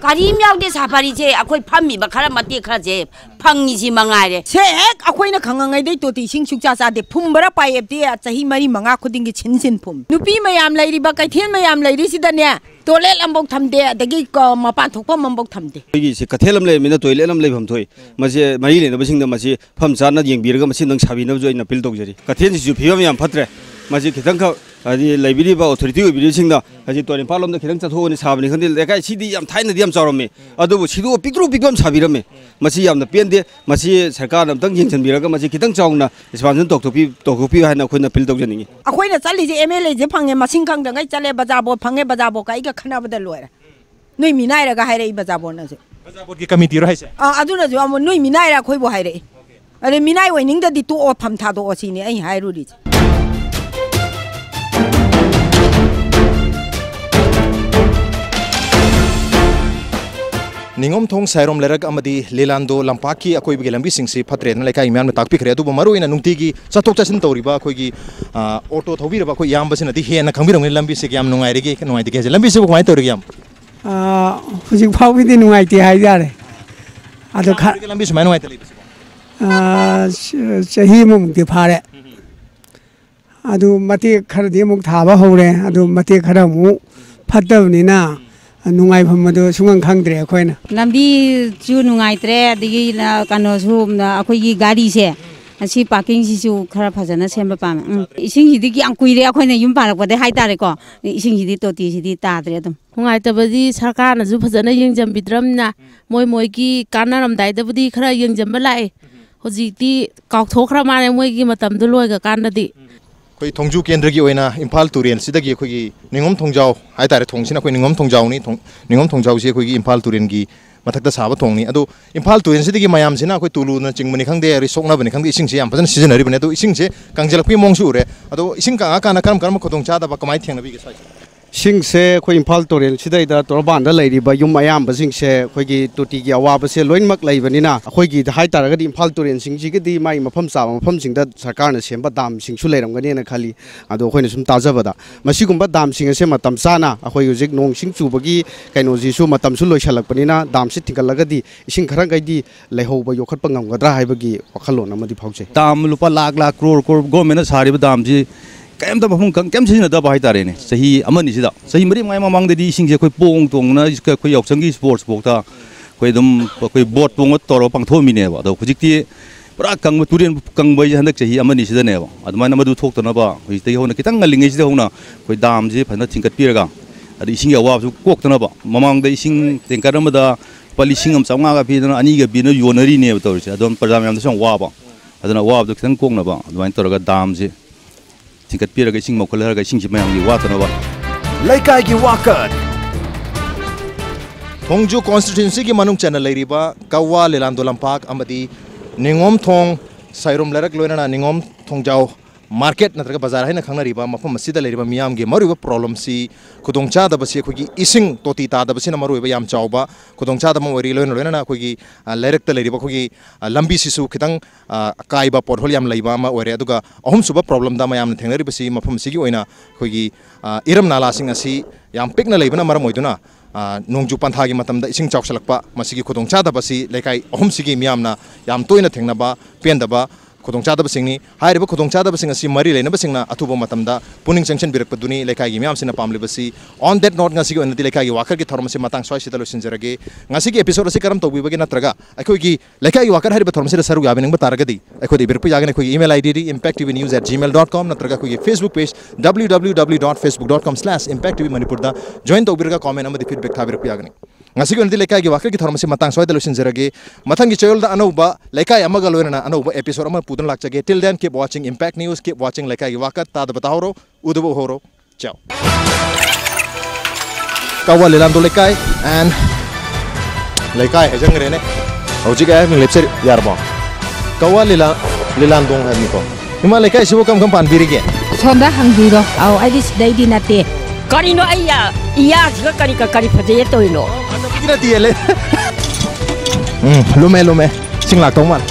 ꯀꯔꯤꯝ ꯌꯥꯎꯗꯦ ꯁꯥꯐꯔꯤꯁꯦ ꯑꯩꯈꯣꯏ ꯐꯝꯃꯤꯕ ꯈꯔ ꯃꯇꯦꯛ ꯈꯔꯁꯦ ꯐꯪꯉꯤꯁꯤ ꯃꯉꯥꯏꯔꯦ ꯁꯦ ꯍꯦꯛ ꯑꯩꯈꯣꯏꯅ ꯈꯪꯉꯉꯩꯗꯩ ꯇꯣꯇꯤ ꯏꯁꯤꯡ ꯁꯨꯡꯆꯥ ꯆꯥꯗꯦ ꯐꯨꯝꯕꯔ ꯄꯥꯏꯞꯇꯤ ꯆꯍꯤ ꯃꯔꯤ ꯃꯉꯥ ꯈꯨꯗꯤꯡꯒꯤ ꯁꯤꯟ ꯁꯤꯟ ꯐꯨꯝ ꯅꯨꯄꯤ ꯃꯌꯥꯝ ꯂꯩꯔꯤꯕ ꯀꯩꯊꯦꯜ ꯃꯌꯥꯝ ꯂꯩꯔꯤꯁꯤꯗꯅꯦ ꯇꯣꯏꯂꯦꯠ ꯑꯃꯐꯥꯎ ꯊꯝꯗꯦ ꯑꯗꯒꯤ ꯃꯄꯥꯟ ꯊꯣꯛꯐꯝ ꯑꯃꯐꯥꯎ ꯊꯝꯗꯦ ꯑꯩꯈꯣꯏꯒꯤꯁꯤ ꯀꯩꯊꯦꯜ ꯑꯃ ꯂꯩꯔꯕꯅꯤꯅ ꯇꯣꯏꯂꯦꯠ ꯑꯃ ꯂꯩꯐꯝ ꯊꯣꯛꯏ ꯃꯁꯤ ꯃꯔꯤ ꯂꯩꯅꯕꯁꯤꯡꯗ ꯃꯁꯤ ꯐꯝ ꯆꯥꯅ ꯌꯦꯡꯕꯤꯔꯒ ꯃꯁꯤ ꯅꯪ ꯁꯥꯕꯤꯅꯕꯁꯨ ꯑꯩꯅ ꯑꯄꯤꯜ ꯇꯧꯖꯔꯤ ꯀꯩꯊꯦꯜꯁꯤꯁꯨ ꯐꯤꯕꯝ ꯌꯥꯝ ꯐꯠꯇ꯭ꯔꯦ 嘛是肯定靠，啊是来比例吧，土地有比例轻的，啊是锻炼巴拉姆的肯定在土里差不可能定那个湿地样太那地样糟了没，啊都不湿度比多比多差不了没，嘛是样的变的，嘛是参加那么等形成比了个嘛是肯定糟呢，是反正土土比土土比还那困难比多着呢。啊，困那在里是 ML 这旁边嘛，新疆的个在里不咋不旁边不咋不个一个看那不得路了，内米奈那个还得一不咋不那是。Apa dia kami tiru hasil? Ah, aduh, nasib awak, nui minai lah, kau ibu hari. Okay. Ada minai, wah, ningga di tu, oh, pam tado, oh, sini, ayah, ayah, rudi. निगम थों सैरोम लेरग अमदी लेलांदो लंपाकी अकोई बगे लंबी सिंह से फतरे न लेका इमान में ताकपी करे तो मरो इन नुंती की चतोक चसिन तौरीबा अकोई की ऑटो थौबी रबा कोई याम बसिन दी हेन खंबिरंग लंबी से याम नुंगाई रेगे नुंगाई दिगे लंबी से कोमाई तौरी याम हुजिक फाउ बिदि नुंगाई ती हाइ जारे अदो खा लंबी सुमाई नुंगाई तली चही मुंग दि फारे अदो मते खर दे मुंग थाबा होरे अदो मते खर मु फतवनी ना ꯈꯔ ꯑꯃꯨꯛ ꯐꯠꯇꯕꯅꯤꯅ ꯅꯨꯡꯉꯥꯏꯐꯝ ꯑꯗꯨ ꯁꯨꯡꯈꯪ ꯈꯪꯗ꯭ꯔꯦ ꯑꯩꯈꯣꯏꯅ ꯂꯝꯕꯤꯁꯨ ꯅꯨꯡꯉꯥꯏꯇ꯭ꯔꯦ ꯑꯗꯒꯤ ꯀꯩꯅꯣꯁꯨ ꯑꯩꯈꯣꯏꯒꯤ ꯒꯥꯔꯤꯁꯦ ꯑꯁꯤ ꯄꯥꯔꯀꯤꯡꯁꯤꯁꯨ ꯈꯔ ꯐꯖꯅ ꯁꯦꯝꯕ ꯄꯥꯝꯃꯦ ꯎꯝ ꯏꯁꯤꯡꯁꯤꯗꯤ ꯌꯥꯝ ꯀꯨꯏꯔꯦ ꯑꯩꯈꯣꯏꯅ ꯌꯨꯝ ꯄꯥꯜꯂꯛꯄꯗꯩ ꯍꯥꯏꯇꯥꯔꯦꯀꯣ ꯏꯁꯤꯡꯁꯤꯗꯤ ꯇꯣꯇꯤꯁꯤꯗꯤ ꯇꯥꯗ꯭ꯔꯦ ꯑꯗꯨꯝ ꯅꯨꯡꯉꯥꯏꯇꯕꯗꯤ ꯁꯔꯀꯥꯔꯅꯁꯨ ꯐꯖꯅ ꯌꯦꯡꯖꯟꯕꯤꯗ꯭ꯔꯝꯅ ꯃꯣꯏ ꯃꯣꯏꯒꯤ ꯀꯥꯟꯅꯔꯝꯗꯥꯏꯗꯕꯨꯗꯤ ꯈꯔ ꯌꯦꯡꯖꯟꯕ ꯂꯥꯛꯑꯦ ꯍꯧꯖꯤꯛꯇꯤ ꯀꯥꯎꯊꯣꯛꯈ꯭ꯔ ꯃꯥꯜꯂꯦ ꯃꯣꯏꯒꯤ ꯃꯇꯝꯗꯣ ꯂꯣꯏꯈ꯭ꯔꯀꯥꯟꯗꯗꯤ koi thongju kendra gi oina impal turian sida gi khoi gi ningom thongjau hai tare thongsin khoi ningom thongjau ni thong ningom thongjau si khoi gi impal turian gi mathak ta saba thongni adu impal turian sida gi mayam sina khoi tulu na chingmani khangde ri sokna bani khangde ising si am pasan season ari bani. Adu ising se kangjal khoi mongsu re. Adu ising ka ka na karam karam khodong cha da ba kamai thengna bi gi sai ꯁꯤꯡꯁꯦ ꯑꯩꯈꯣꯏ ꯏꯝꯐꯥꯜ ꯇꯨꯔꯦꯜꯁꯤꯗꯩꯗ ꯇꯣꯔꯕꯥꯟꯗ ꯂꯩꯔꯤꯕ ꯌꯨꯝ ꯑꯌꯥꯝꯕꯁꯤꯡꯁꯦ ꯑꯩꯈꯣꯏꯒꯤ ꯇꯣꯇꯤꯒꯤ ꯑꯋꯥꯕꯁꯦ ꯂꯣꯏꯅꯃꯛ ꯂꯩꯕꯅꯤꯅ ꯑꯩꯈꯣꯏꯒꯤ ꯍꯥꯏꯇꯥꯔꯒꯗꯤ ꯏꯝꯐꯥꯜ ꯇꯨꯔꯦꯜꯁꯤꯡꯁꯤꯒꯤꯗꯤ ꯃꯥꯒꯤ ꯃꯐꯝ ꯆꯥꯕ ꯃꯐꯝꯁꯤꯡꯗ ꯁꯔꯀꯥꯔꯅ ꯁꯦꯝꯕ ꯗꯥꯝꯁꯤꯡꯁꯨ ꯂꯩꯔꯝꯒꯅꯦꯅ ꯈꯜꯂꯤ ꯑꯗꯣ ꯑꯩꯈꯣꯏꯅ ꯁꯨꯝ ꯇꯥꯖꯕꯗ ꯃꯁꯤꯒꯨꯝꯕ ꯗꯥꯝꯁꯤꯡ ꯑꯁꯦ ꯃꯇꯝ ꯆꯥꯅ ꯑꯩꯈꯣꯏ ꯍꯧꯖꯤꯛ ꯅꯣꯡ ꯏꯁꯤꯡ ꯆꯨꯕꯒꯤ ꯀꯩꯅꯣꯁꯤꯁꯨ ꯃꯇꯝꯁꯨ ꯂꯣꯏꯁꯤꯜꯂꯛꯄꯅꯤꯅ ꯗꯥꯝꯁꯤ ꯊꯤꯡꯒꯠꯂꯒꯗꯤ ꯏꯁꯤꯡ ꯈꯔꯈꯩꯗꯤ ꯂꯩꯍꯧꯕ ꯌꯣꯛꯈꯠꯄ ꯉꯝꯒꯗ꯭ꯔꯥ ꯍꯥꯏꯕꯒꯤ ꯋꯥꯈꯜꯂꯣꯟ ꯑꯃꯗꯤ ꯐꯥꯎꯖꯩ ꯗꯥꯝ ꯂꯨꯄꯥ ꯂꯥꯛ ꯂꯥꯛ ꯀ꯭ꯔꯣꯔ ꯀ꯭ꯔꯣꯔ ꯒꯣꯔꯃꯦꯟꯅ ꯁꯥꯔꯤꯕ ꯗꯥꯝꯁꯤ kem ta mahung kang kem sina daba hai ta rene sahi amani sida sahi mari mai ma mang de di sing je તો હું કેમ છે ને દબ હાઈ તારે ને સહી અમન છે સહી મરી માય માંગ દી સિંગ છે કોઈ પોંગ તોંગ ના કે કોઈ યોક્ષંગ કી સ્પોર્ટ્સ બોક તા કોઈ દમ કોઈ બોટ પોંગ તોરો પંગ થો મિને વા તો ખુજિક તી પૂરા કંગ તુરેન કંગ બઈ હંદક છે અમન છે ને વા અદમાન મદુ થોક તો ન બા હઈ તે હોને કિતંગ લિંગ છે હોના કોઈ દામ જે ફન થિંગ કટ પીરગા અદ ઇસિંગ યા વાબ કોક તો ન બા મમાંગ દે ઇસિંગ ટેન્કર મદા પલિસિંગ અમ ચાંગા ગા પીદન અની ગા બીનો યોનરી ને તો છે અદમ પ્રજામ યામ તો વાબા અદના વાબ તો કિતંગ કોક ન બા અદમાન તોરગા દામ જે chingkat pira ga sing mokala ga sing jimayang ni wata na ba laikai gi wakat thongju constituency gi manung channel lairiba kawa lelandolam park amadi. Ningom thong sairom larak loina na ningom thongjau market natraga bazar haina khangna riba mafam sida leriba miyam gi maru ba problem si khudong cha da basi khogi ising toti ta da basi na maru ba yam chau ba khudong cha da ma wari loin loin na khogi lerek ta leriba khogi lambi si su khitang kai ba porthol yam laiba ma wari aduga ahum suba problem da ma yam thengna riba si mafam si gi oina khogi iram nala sing asi yam pik na laiba na maram oiduna नोंजु पंथा की मतम इसिंग चौसलप मसी की खुदोंचादबसी लेकाई अहुम सिगी मियामना याम तोइना थेंगनाबा पेंदबा ꯈꯨꯗꯣꯡꯆꯥꯗꯕꯁꯤꯡꯅꯤ ꯍꯥꯏꯔꯤꯕ ꯈꯨꯗꯣꯡꯆꯥꯗꯕꯁꯤꯡ ꯑꯁꯤ ꯃꯔꯤ ꯂꯩꯅꯕꯁꯤꯡꯅ ꯑꯊꯨꯕ ꯃꯇꯝꯗ ꯄꯨꯛꯅꯤꯡ ꯆꯪꯁꯤꯟꯕꯤꯔꯛꯄꯗꯨꯅꯤ ꯂꯩꯀꯥꯏꯒꯤ ꯃꯤꯌꯥꯝꯁꯤꯅ ꯄꯥꯝꯂꯤꯕꯁꯤ ꯑꯣꯟ ꯗꯦꯠ ꯅꯣꯠ ꯉꯁꯤꯒꯤ ꯑꯣꯏꯅꯗꯤ ꯂꯩꯀꯥꯏꯒꯤ ꯋꯥꯀꯔꯒꯤ ꯊꯧꯔꯝ ꯑꯁꯤ ꯃꯇꯥꯡ ꯁ꯭ꯋꯥꯏꯁꯤꯗ ꯂꯣꯏꯁꯤꯟꯖꯔꯒꯦ ꯉꯁꯤꯒꯤ episode ꯑꯁꯤ ꯀꯔꯝ ꯇꯧꯕꯤꯕꯒꯦ ꯅꯠꯇ꯭ꯔꯒ ꯑꯩꯈꯣꯏꯒꯤ ꯂꯩꯀꯥꯏꯒꯤ ꯋꯥꯀꯔ ꯍꯥꯏꯔꯤꯕ ꯊꯧꯔꯝꯁꯤꯗ ꯁꯔꯨꯛ ꯌꯥꯕꯤꯅꯤꯡꯕ ꯇꯥꯔꯒꯗꯤ ꯑꯩꯈꯣꯏꯗ ꯏꯕꯤꯔꯛꯄ ꯌꯥꯒꯅꯤ ꯑꯩꯈꯣꯏꯒꯤ email I D impact tv news at gmail dot com ꯅꯠꯇ꯭ꯔꯒ ꯑꯩꯈꯣꯏꯒꯤ Facebook page www dot facebook dot com slash impact tv ꯃꯅꯤꯄꯨꯔꯗ ꯖꯣꯏꯟ ꯇꯧꯕꯤꯔꯒ ꯀꯣꯃꯦꯟ ꯑꯃꯗꯤ ꯐꯤꯗꯕꯦꯛ ꯊꯥꯕꯤꯔꯛꯄ ꯌꯥꯒꯅꯤ ngasigonti lekai wakil ki thormasi matang soi delusin jeragi matang ki choyol da anuba lekai amaga loina anuba episode ama pudun lak chage till then keep watching impact news keep watching lekai wakat tad batahoro udubu horo ciao. Kawa lelando lekai and lekai hejang rene hoji ga mi lepser yarbo kawa lelan lelandong ha mi ko hima lekai sibo kam kam pan birige. Sonda hang diro au ai dai dinate ꯀꯔꯤꯅꯣ ꯑꯩ ꯌꯥ- ꯏꯌꯥꯁꯤꯒ ꯀꯔꯤ ꯀ- ꯀꯔꯤ ꯐꯖꯩ ꯇꯧꯔꯤꯅꯣ ꯎꯝ ꯂꯨꯃꯦ ꯂꯨꯃꯦ ꯁꯤꯡ ꯂꯥꯛꯇꯧ ꯃꯥꯜꯂꯦ